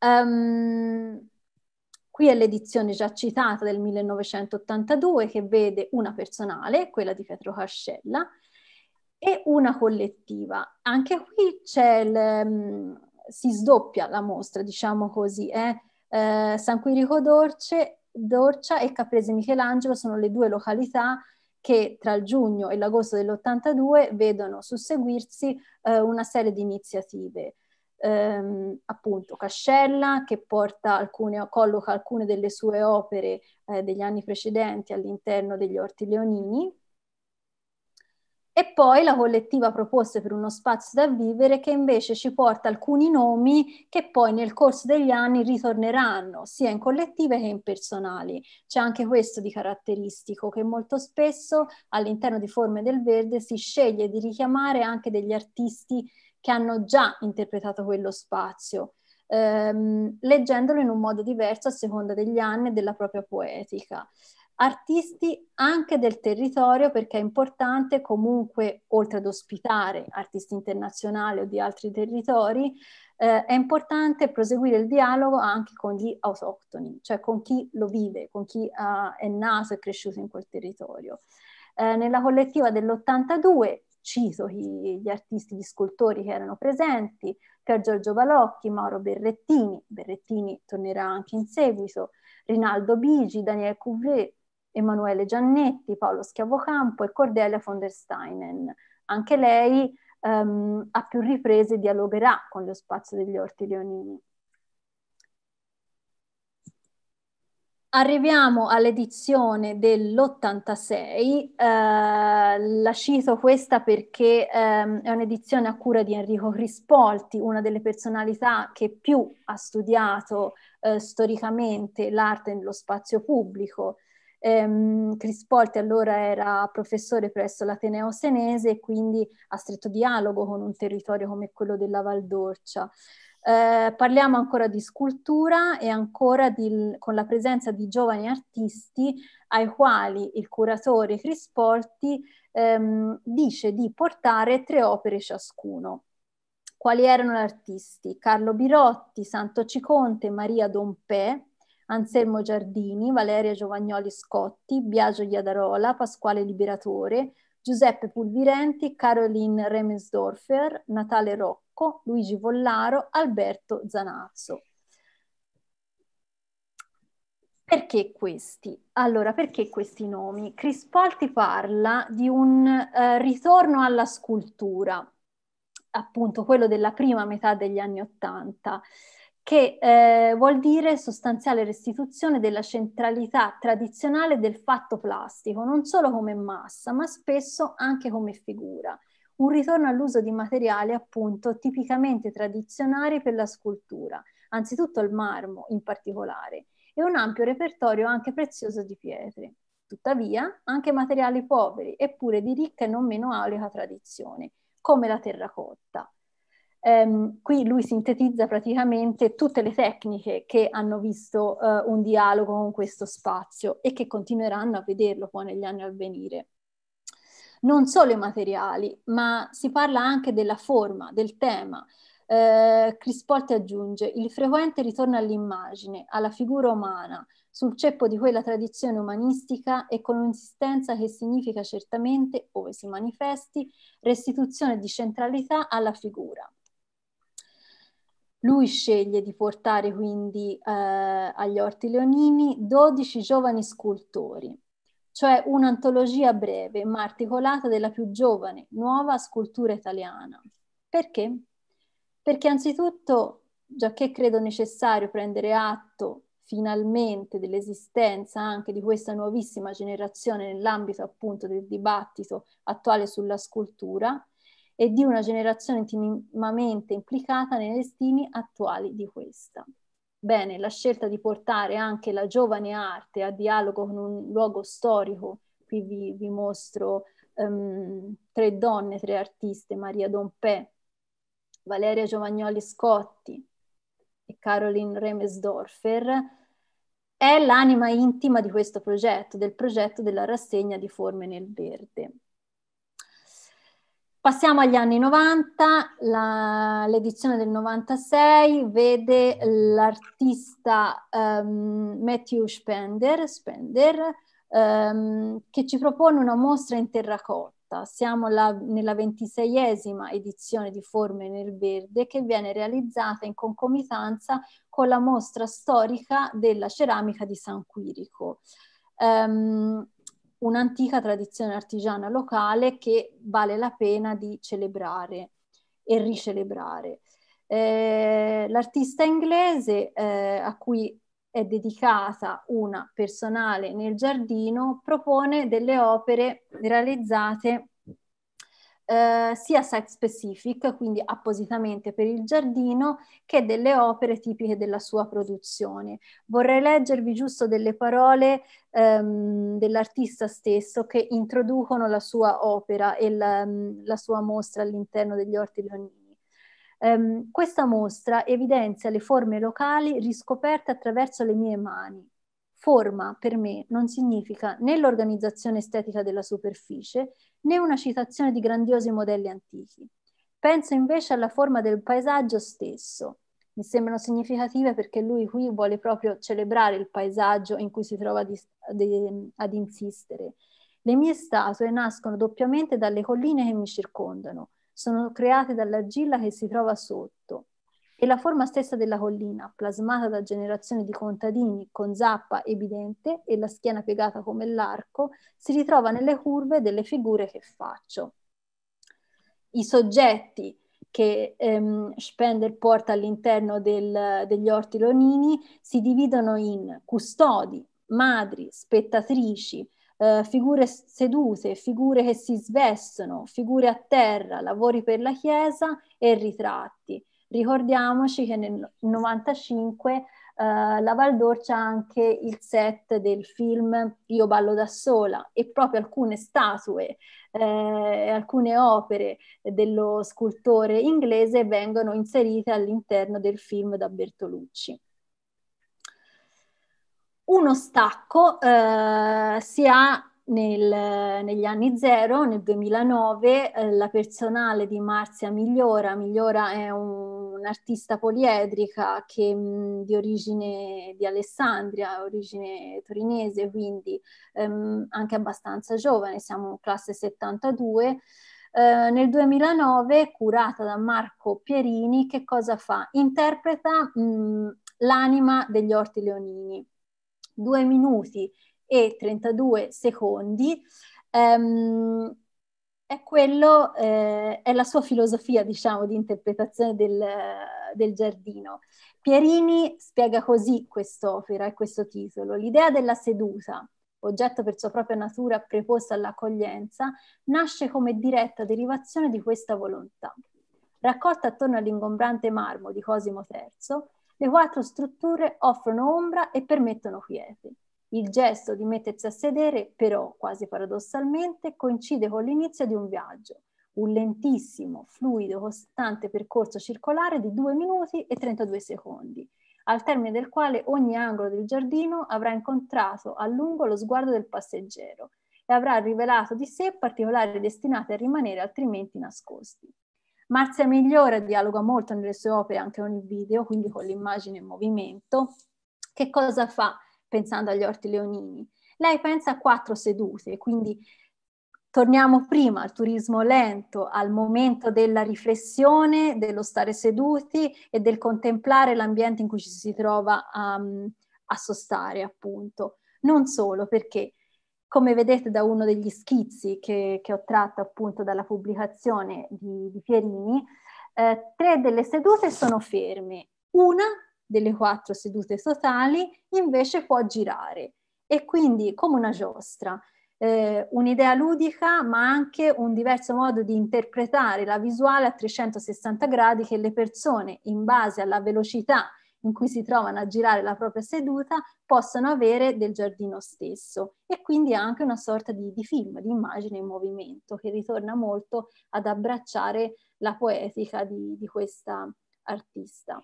[SPEAKER 3] Um, Qui è l'edizione già citata del 1982 che vede una personale, quella di Pietro Cascella, e una collettiva. Anche qui c'è il, um, si sdoppia la mostra, diciamo così. Eh? Eh, San Quirico Dorce, Dorcia e Caprese Michelangelo sono le due località che tra il giugno e l'agosto dell'82 vedono susseguirsi eh, una serie di iniziative ehm, appunto Cascella che alcune, colloca alcune delle sue opere eh, degli anni precedenti all'interno degli Orti Leonini e poi la collettiva Proposte per uno spazio da vivere che invece ci porta alcuni nomi che poi nel corso degli anni ritorneranno sia in collettive che in personali. C'è anche questo di caratteristico che molto spesso all'interno di Forme del Verde si sceglie di richiamare anche degli artisti che hanno già interpretato quello spazio, ehm, leggendolo in un modo diverso a seconda degli anni e della propria poetica. Artisti anche del territorio perché è importante comunque, oltre ad ospitare artisti internazionali o di altri territori, eh, è importante proseguire il dialogo anche con gli autoctoni, cioè con chi lo vive, con chi uh, è nato e cresciuto in quel territorio. Eh, nella collettiva dell'82 cito gli, gli artisti, gli scultori che erano presenti, Pier Giorgio Balocchi, Mauro Berrettini, Berrettini tornerà anche in seguito, Rinaldo Bigi, Daniel Couvré, Emanuele Giannetti, Paolo Schiavocampo e Cordelia von der Steinen. Anche lei um, a più riprese dialogherà con lo spazio degli orti leonini. Arriviamo all'edizione dell'86, eh, la cito questa perché eh, è un'edizione a cura di Enrico Crispolti, una delle personalità che più ha studiato eh, storicamente l'arte nello spazio pubblico. Eh, Crispolti allora era professore presso l'Ateneo Senese e quindi a stretto dialogo con un territorio come quello della Val d'Orcia. Eh, parliamo ancora di scultura e ancora di, con la presenza di giovani artisti ai quali il curatore Crispolti ehm, dice di portare tre opere ciascuno. Quali erano gli artisti? Carlo Birotti, Santo Ciconte, Maria Dompè, Anselmo Giardini, Valeria Giovagnoli Scotti, Biagio Iadarola, Pasquale Liberatore, Giuseppe Pulvirenti, Caroline Remesdorfer, Natale Rocco, Luigi Vollaro, Alberto Zanazzo. Perché questi? Allora, perché questi nomi? Crispolti parla di un eh, ritorno alla scultura, appunto quello della prima metà degli anni Ottanta che eh, vuol dire sostanziale restituzione della centralità tradizionale del fatto plastico, non solo come massa, ma spesso anche come figura. Un ritorno all'uso di materiali appunto tipicamente tradizionali per la scultura, anzitutto il marmo in particolare, e un ampio repertorio anche prezioso di pietre. Tuttavia, anche materiali poveri, eppure di ricca e non meno aulica tradizione, come la terracotta, Um, qui lui sintetizza praticamente tutte le tecniche che hanno visto uh, un dialogo con questo spazio e che continueranno a vederlo poi negli anni a venire. Non solo i materiali, ma si parla anche della forma, del tema. Uh, Crispolti aggiunge il frequente ritorno all'immagine, alla figura umana, sul ceppo di quella tradizione umanistica e con un'insistenza che significa certamente, ove si manifesti, restituzione di centralità alla figura. Lui sceglie di portare quindi eh, agli Orti Leonini 12 giovani scultori, cioè un'antologia breve ma articolata della più giovane, nuova scultura italiana. Perché? Perché anzitutto, già che credo necessario prendere atto finalmente dell'esistenza anche di questa nuovissima generazione nell'ambito appunto del dibattito attuale sulla scultura, e di una generazione intimamente implicata nei destini attuali di questa. Bene, la scelta di portare anche la giovane arte a dialogo con un luogo storico, qui vi, vi mostro um, tre donne, tre artiste, Maria Dompè, Valeria Giovagnoli Scotti e Caroline Remesdorfer, è l'anima intima di questo progetto, del progetto della rassegna di forme nel verde. Passiamo agli anni 90, la, l'edizione del 96 vede l'artista um, Matthew Spender, Spender um, che ci propone una mostra in terracotta. Siamo la, nella ventiseiesima edizione di Forme nel Verde che viene realizzata in concomitanza con la mostra storica della ceramica di San Quirico. Um, un'antica tradizione artigiana locale che vale la pena di celebrare e ricelebrare. Eh, l'artista inglese eh, a cui è dedicata una personale nel giardino, propone delle opere realizzate eh, sia site specific, quindi appositamente per il giardino, che delle opere tipiche della sua produzione. Vorrei leggervi giusto delle parole ehm, dell'artista stesso che introducono la sua opera e la, la sua mostra all'interno degli Orti Leonini. Um, questa mostra evidenzia le forme locali riscoperte attraverso le mie mani. Forma per me non significa né l'organizzazione estetica della superficie né una citazione di grandiosi modelli antichi. Penso invece alla forma del paesaggio stesso. Mi sembrano significative perché lui qui vuole proprio celebrare il paesaggio in cui si trova di, di, ad insistere. Le mie statue nascono doppiamente dalle colline che mi circondano sono create dall'argilla che si trova sotto e la forma stessa della collina, plasmata da generazioni di contadini con zappa evidente e la schiena piegata come l'arco, si ritrova nelle curve delle figure che faccio. I soggetti che ehm, Spender porta all'interno del, degli orti lonini si dividono in custodi, madri, spettatrici, eh, figure sedute, figure che si svestono, figure a terra, lavori per la Chiesa e ritratti. Ricordiamoci che nel 95 eh, la Valdor c'ha anche il set del film Io ballo da sola e proprio alcune statue eh, alcune opere dello scultore inglese vengono inserite all'interno del film da Bertolucci. Uno stacco eh, si ha nel, negli anni zero, nel 2009, eh, la personale di Marzia Migliora. Migliora è un, un'artista poliedrica che, mh, di origine di Alessandria, origine torinese, quindi ehm, anche abbastanza giovane, siamo classe 72. Eh, nel 2009, curata da Marco Pierini, che cosa fa? Interpreta l'anima degli orti leonini 2 minuti e 32 secondi, ehm, è, quello, eh, è la sua filosofia, diciamo, di interpretazione del, del giardino. Pierini spiega così quest'opera e questo titolo. L'idea della seduta, oggetto per sua propria natura preposta all'accoglienza, nasce come diretta derivazione di questa volontà. Raccolta attorno all'ingombrante marmo di Cosimo III, le quattro strutture offrono ombra e permettono quiete. Il gesto di mettersi a sedere, però, quasi paradossalmente, coincide con l'inizio di un viaggio, un lentissimo, fluido, costante percorso circolare di 2 minuti e 32 secondi, al termine del quale ogni angolo del giardino avrà incontrato a lungo lo sguardo del passeggero e avrà rivelato di sé particolari destinati a rimanere altrimenti nascosti. Marzia Migliore dialoga molto nelle sue opere anche con il video, quindi con l'immagine in movimento. Che cosa fa pensando agli orti leonini? Lei pensa a quattro sedute, quindi torniamo prima al turismo lento, al momento della riflessione, dello stare seduti e del contemplare l'ambiente in cui ci si trova a, a sostare, appunto. Non solo perché come vedete da uno degli schizzi che, che ho tratto appunto dalla pubblicazione di, di Pierini, eh, tre delle sedute sono ferme, una delle quattro sedute totali invece può girare e quindi come una giostra. Eh, un'idea ludica ma anche un diverso modo di interpretare la visuale a 360 gradi che le persone in base alla velocità in cui si trovano a girare la propria seduta possano avere del giardino stesso e quindi anche una sorta di, di film, di immagine in movimento che ritorna molto ad abbracciare la poetica di, di questa artista.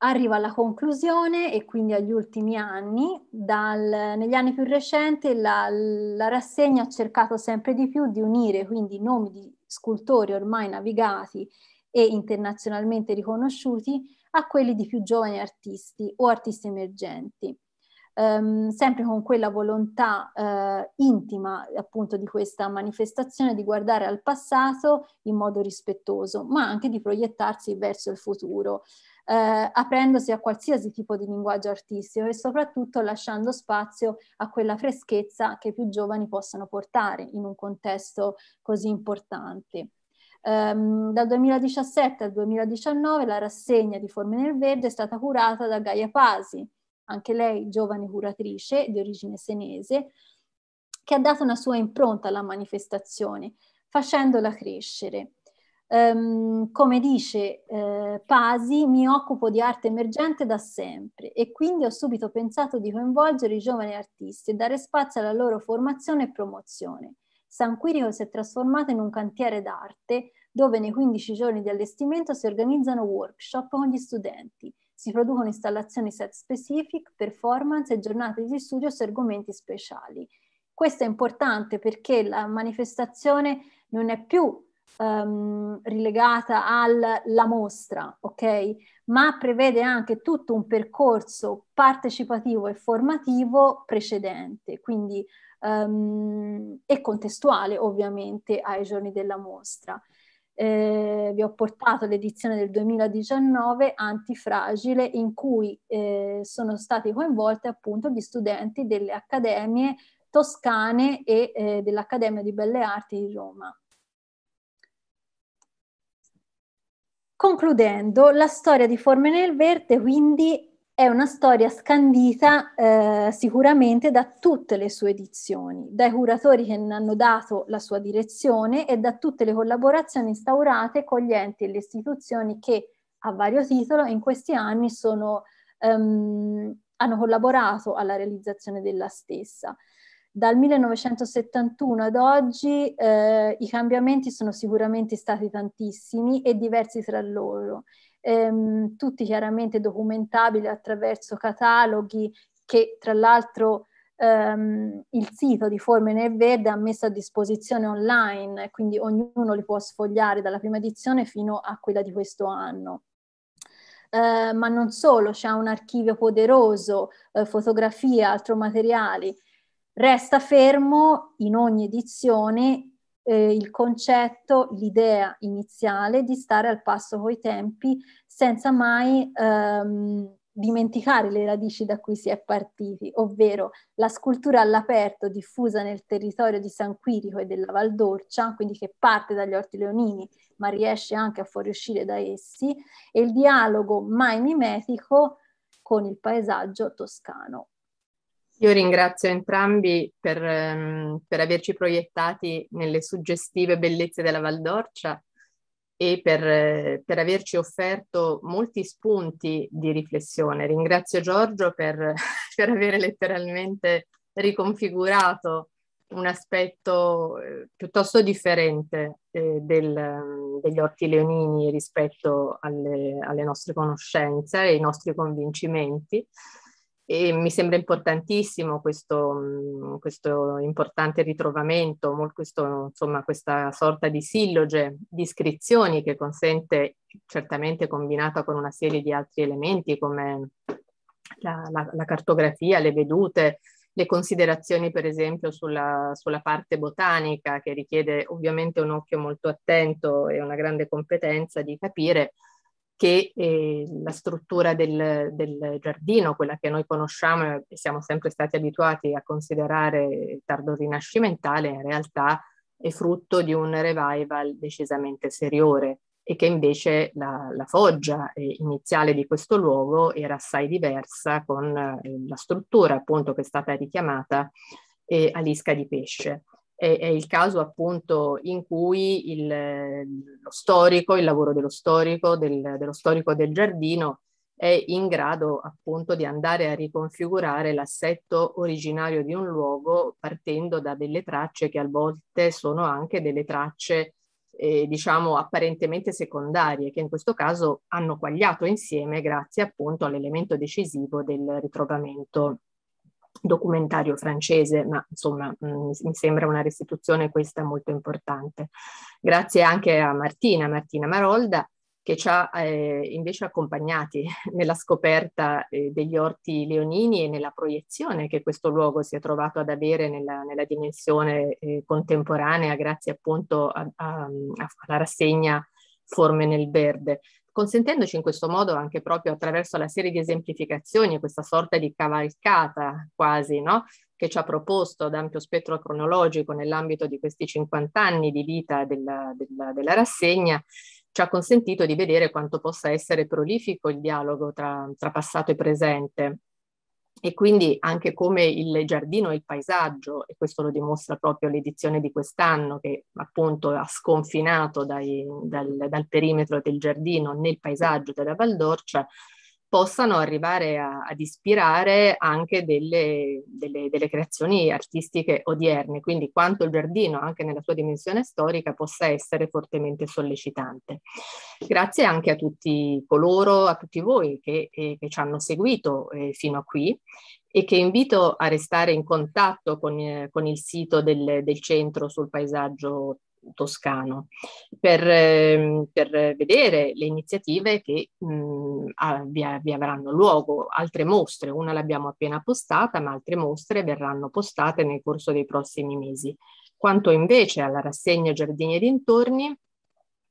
[SPEAKER 3] Arriva alla conclusione e quindi agli ultimi anni, dal, negli anni più recenti la, la, rassegna ha cercato sempre di più di unire quindi nomi di scultori ormai navigati e internazionalmente riconosciuti a quelli di più giovani artisti o artisti emergenti. Um, sempre con quella volontà uh, intima appunto di questa manifestazione di guardare al passato in modo rispettoso, ma anche di proiettarsi verso il futuro eh, aprendosi a qualsiasi tipo di linguaggio artistico e soprattutto lasciando spazio a quella freschezza che i più giovani possano portare in un contesto così importante. Um, dal 2017 al 2019 la rassegna di Forme nel Verde è stata curata da Gaia Pasi, anche lei giovane curatrice di origine senese, che ha dato una sua impronta alla manifestazione, facendola crescere. Um, come dice eh, Pasi, mi occupo di arte emergente da sempre e quindi ho subito pensato di coinvolgere i giovani artisti e dare spazio alla loro formazione e promozione. San Quirico si è trasformato in un cantiere d'arte dove nei 15 giorni di allestimento si organizzano workshop con gli studenti, si producono installazioni set specific, performance e giornate di studio su argomenti speciali. Questo è importante perché la manifestazione non è più um, rilegata alla mostra, ok? Ma prevede anche tutto un percorso partecipativo e formativo precedente, quindi um, e contestuale ovviamente ai giorni della mostra. Eh, vi ho portato l'edizione del 2019 antifragile in cui eh, sono stati coinvolti appunto gli studenti delle accademie toscane e eh, dell'Accademia di Belle Arti di Roma. Concludendo, la storia di Forme nel Verde quindi è una storia scandita eh, sicuramente da tutte le sue edizioni, dai curatori che ne hanno dato la sua direzione e da tutte le collaborazioni instaurate con gli enti e le istituzioni che a vario titolo in questi anni sono, um, hanno collaborato alla realizzazione della stessa. Dal 1971 ad oggi eh, i cambiamenti sono sicuramente stati tantissimi e diversi tra loro, ehm, tutti chiaramente documentabili attraverso cataloghi che tra l'altro ehm, il sito di Forme nel Verde ha messo a disposizione online, quindi ognuno li può sfogliare dalla prima edizione fino a quella di questo anno. Eh, ma non solo, c'è un archivio poderoso, eh, fotografie, altro materiali, Resta fermo in ogni edizione eh, il concetto, l'idea iniziale di stare al passo coi tempi senza mai ehm, dimenticare le radici da cui si è partiti, ovvero la scultura all'aperto diffusa nel territorio di San Quirico e della Val d'Orcia, quindi che parte dagli orti leonini ma riesce anche a fuoriuscire da essi, e il dialogo mai mimetico con il paesaggio toscano.
[SPEAKER 1] Io ringrazio entrambi per, um, per, averci proiettati nelle suggestive bellezze della Val d'Orcia e per, per, averci offerto molti spunti di riflessione. Ringrazio Giorgio per, (laughs) per avere letteralmente riconfigurato un aspetto eh, piuttosto differente eh, del, degli orti leonini rispetto alle, alle nostre conoscenze e ai nostri convincimenti e mi sembra importantissimo questo, mm, questo importante ritrovamento, questo, insomma, questa sorta di silloge di iscrizioni che consente, certamente combinata con una serie di altri elementi come la, la, la cartografia, le vedute, le considerazioni per esempio sulla, sulla, parte botanica che richiede ovviamente un occhio molto attento e una grande competenza di capire che eh, la struttura del, del, giardino, quella che noi conosciamo e siamo sempre stati abituati a considerare tardo rinascimentale, in realtà è frutto di un revival decisamente seriore e che invece la, la foggia eh, iniziale di questo luogo era assai diversa con eh, la struttura appunto che è stata richiamata eh, a lisca di pesce. È, è il caso appunto in cui il, lo storico, il lavoro dello storico, del, dello storico del giardino è in grado appunto di andare a riconfigurare l'assetto originario di un luogo partendo da delle tracce che a volte sono anche delle tracce eh, diciamo apparentemente secondarie che in questo caso hanno quagliato insieme grazie appunto all'elemento decisivo del ritrovamento documentario francese, ma insomma mh, mm, mi sembra una restituzione questa molto importante. Grazie anche a Martina, Martina Marolda, che ci ha eh, invece accompagnati (laughs) nella scoperta eh, degli orti leonini e nella proiezione che questo luogo si è trovato ad avere nella, nella dimensione eh, contemporanea grazie appunto alla rassegna Forme nel Verde consentendoci in questo modo anche proprio attraverso la serie di esemplificazioni, questa sorta di cavalcata quasi, no? che ci ha proposto ad ampio spettro cronologico nell'ambito di questi 50 anni di vita della, della, della rassegna, ci ha consentito di vedere quanto possa essere prolifico il dialogo tra, tra passato e presente, e quindi anche come il giardino e il paesaggio, e questo lo dimostra proprio l'edizione di quest'anno che appunto ha sconfinato dai, dal, dal, perimetro del giardino nel paesaggio della Valdorcia, possano arrivare a, ad ispirare anche delle, delle, delle, creazioni artistiche odierne, quindi quanto il giardino, anche nella sua dimensione storica, possa essere fortemente sollecitante. Grazie anche a tutti coloro, a tutti voi che, eh, che ci hanno seguito eh, fino a qui e che invito a restare in contatto con, eh, con il sito del, del centro sul paesaggio toscano per, eh, per, vedere le iniziative che mh, vi, vi, avranno luogo, altre mostre, una l'abbiamo appena postata, ma altre mostre verranno postate nel corso dei prossimi mesi. Quanto invece alla rassegna Giardini e dintorni,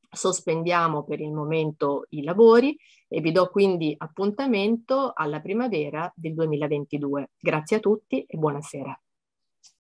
[SPEAKER 1] sospendiamo per il momento i lavori e vi do quindi appuntamento alla primavera del 2022. Grazie a tutti e buonasera.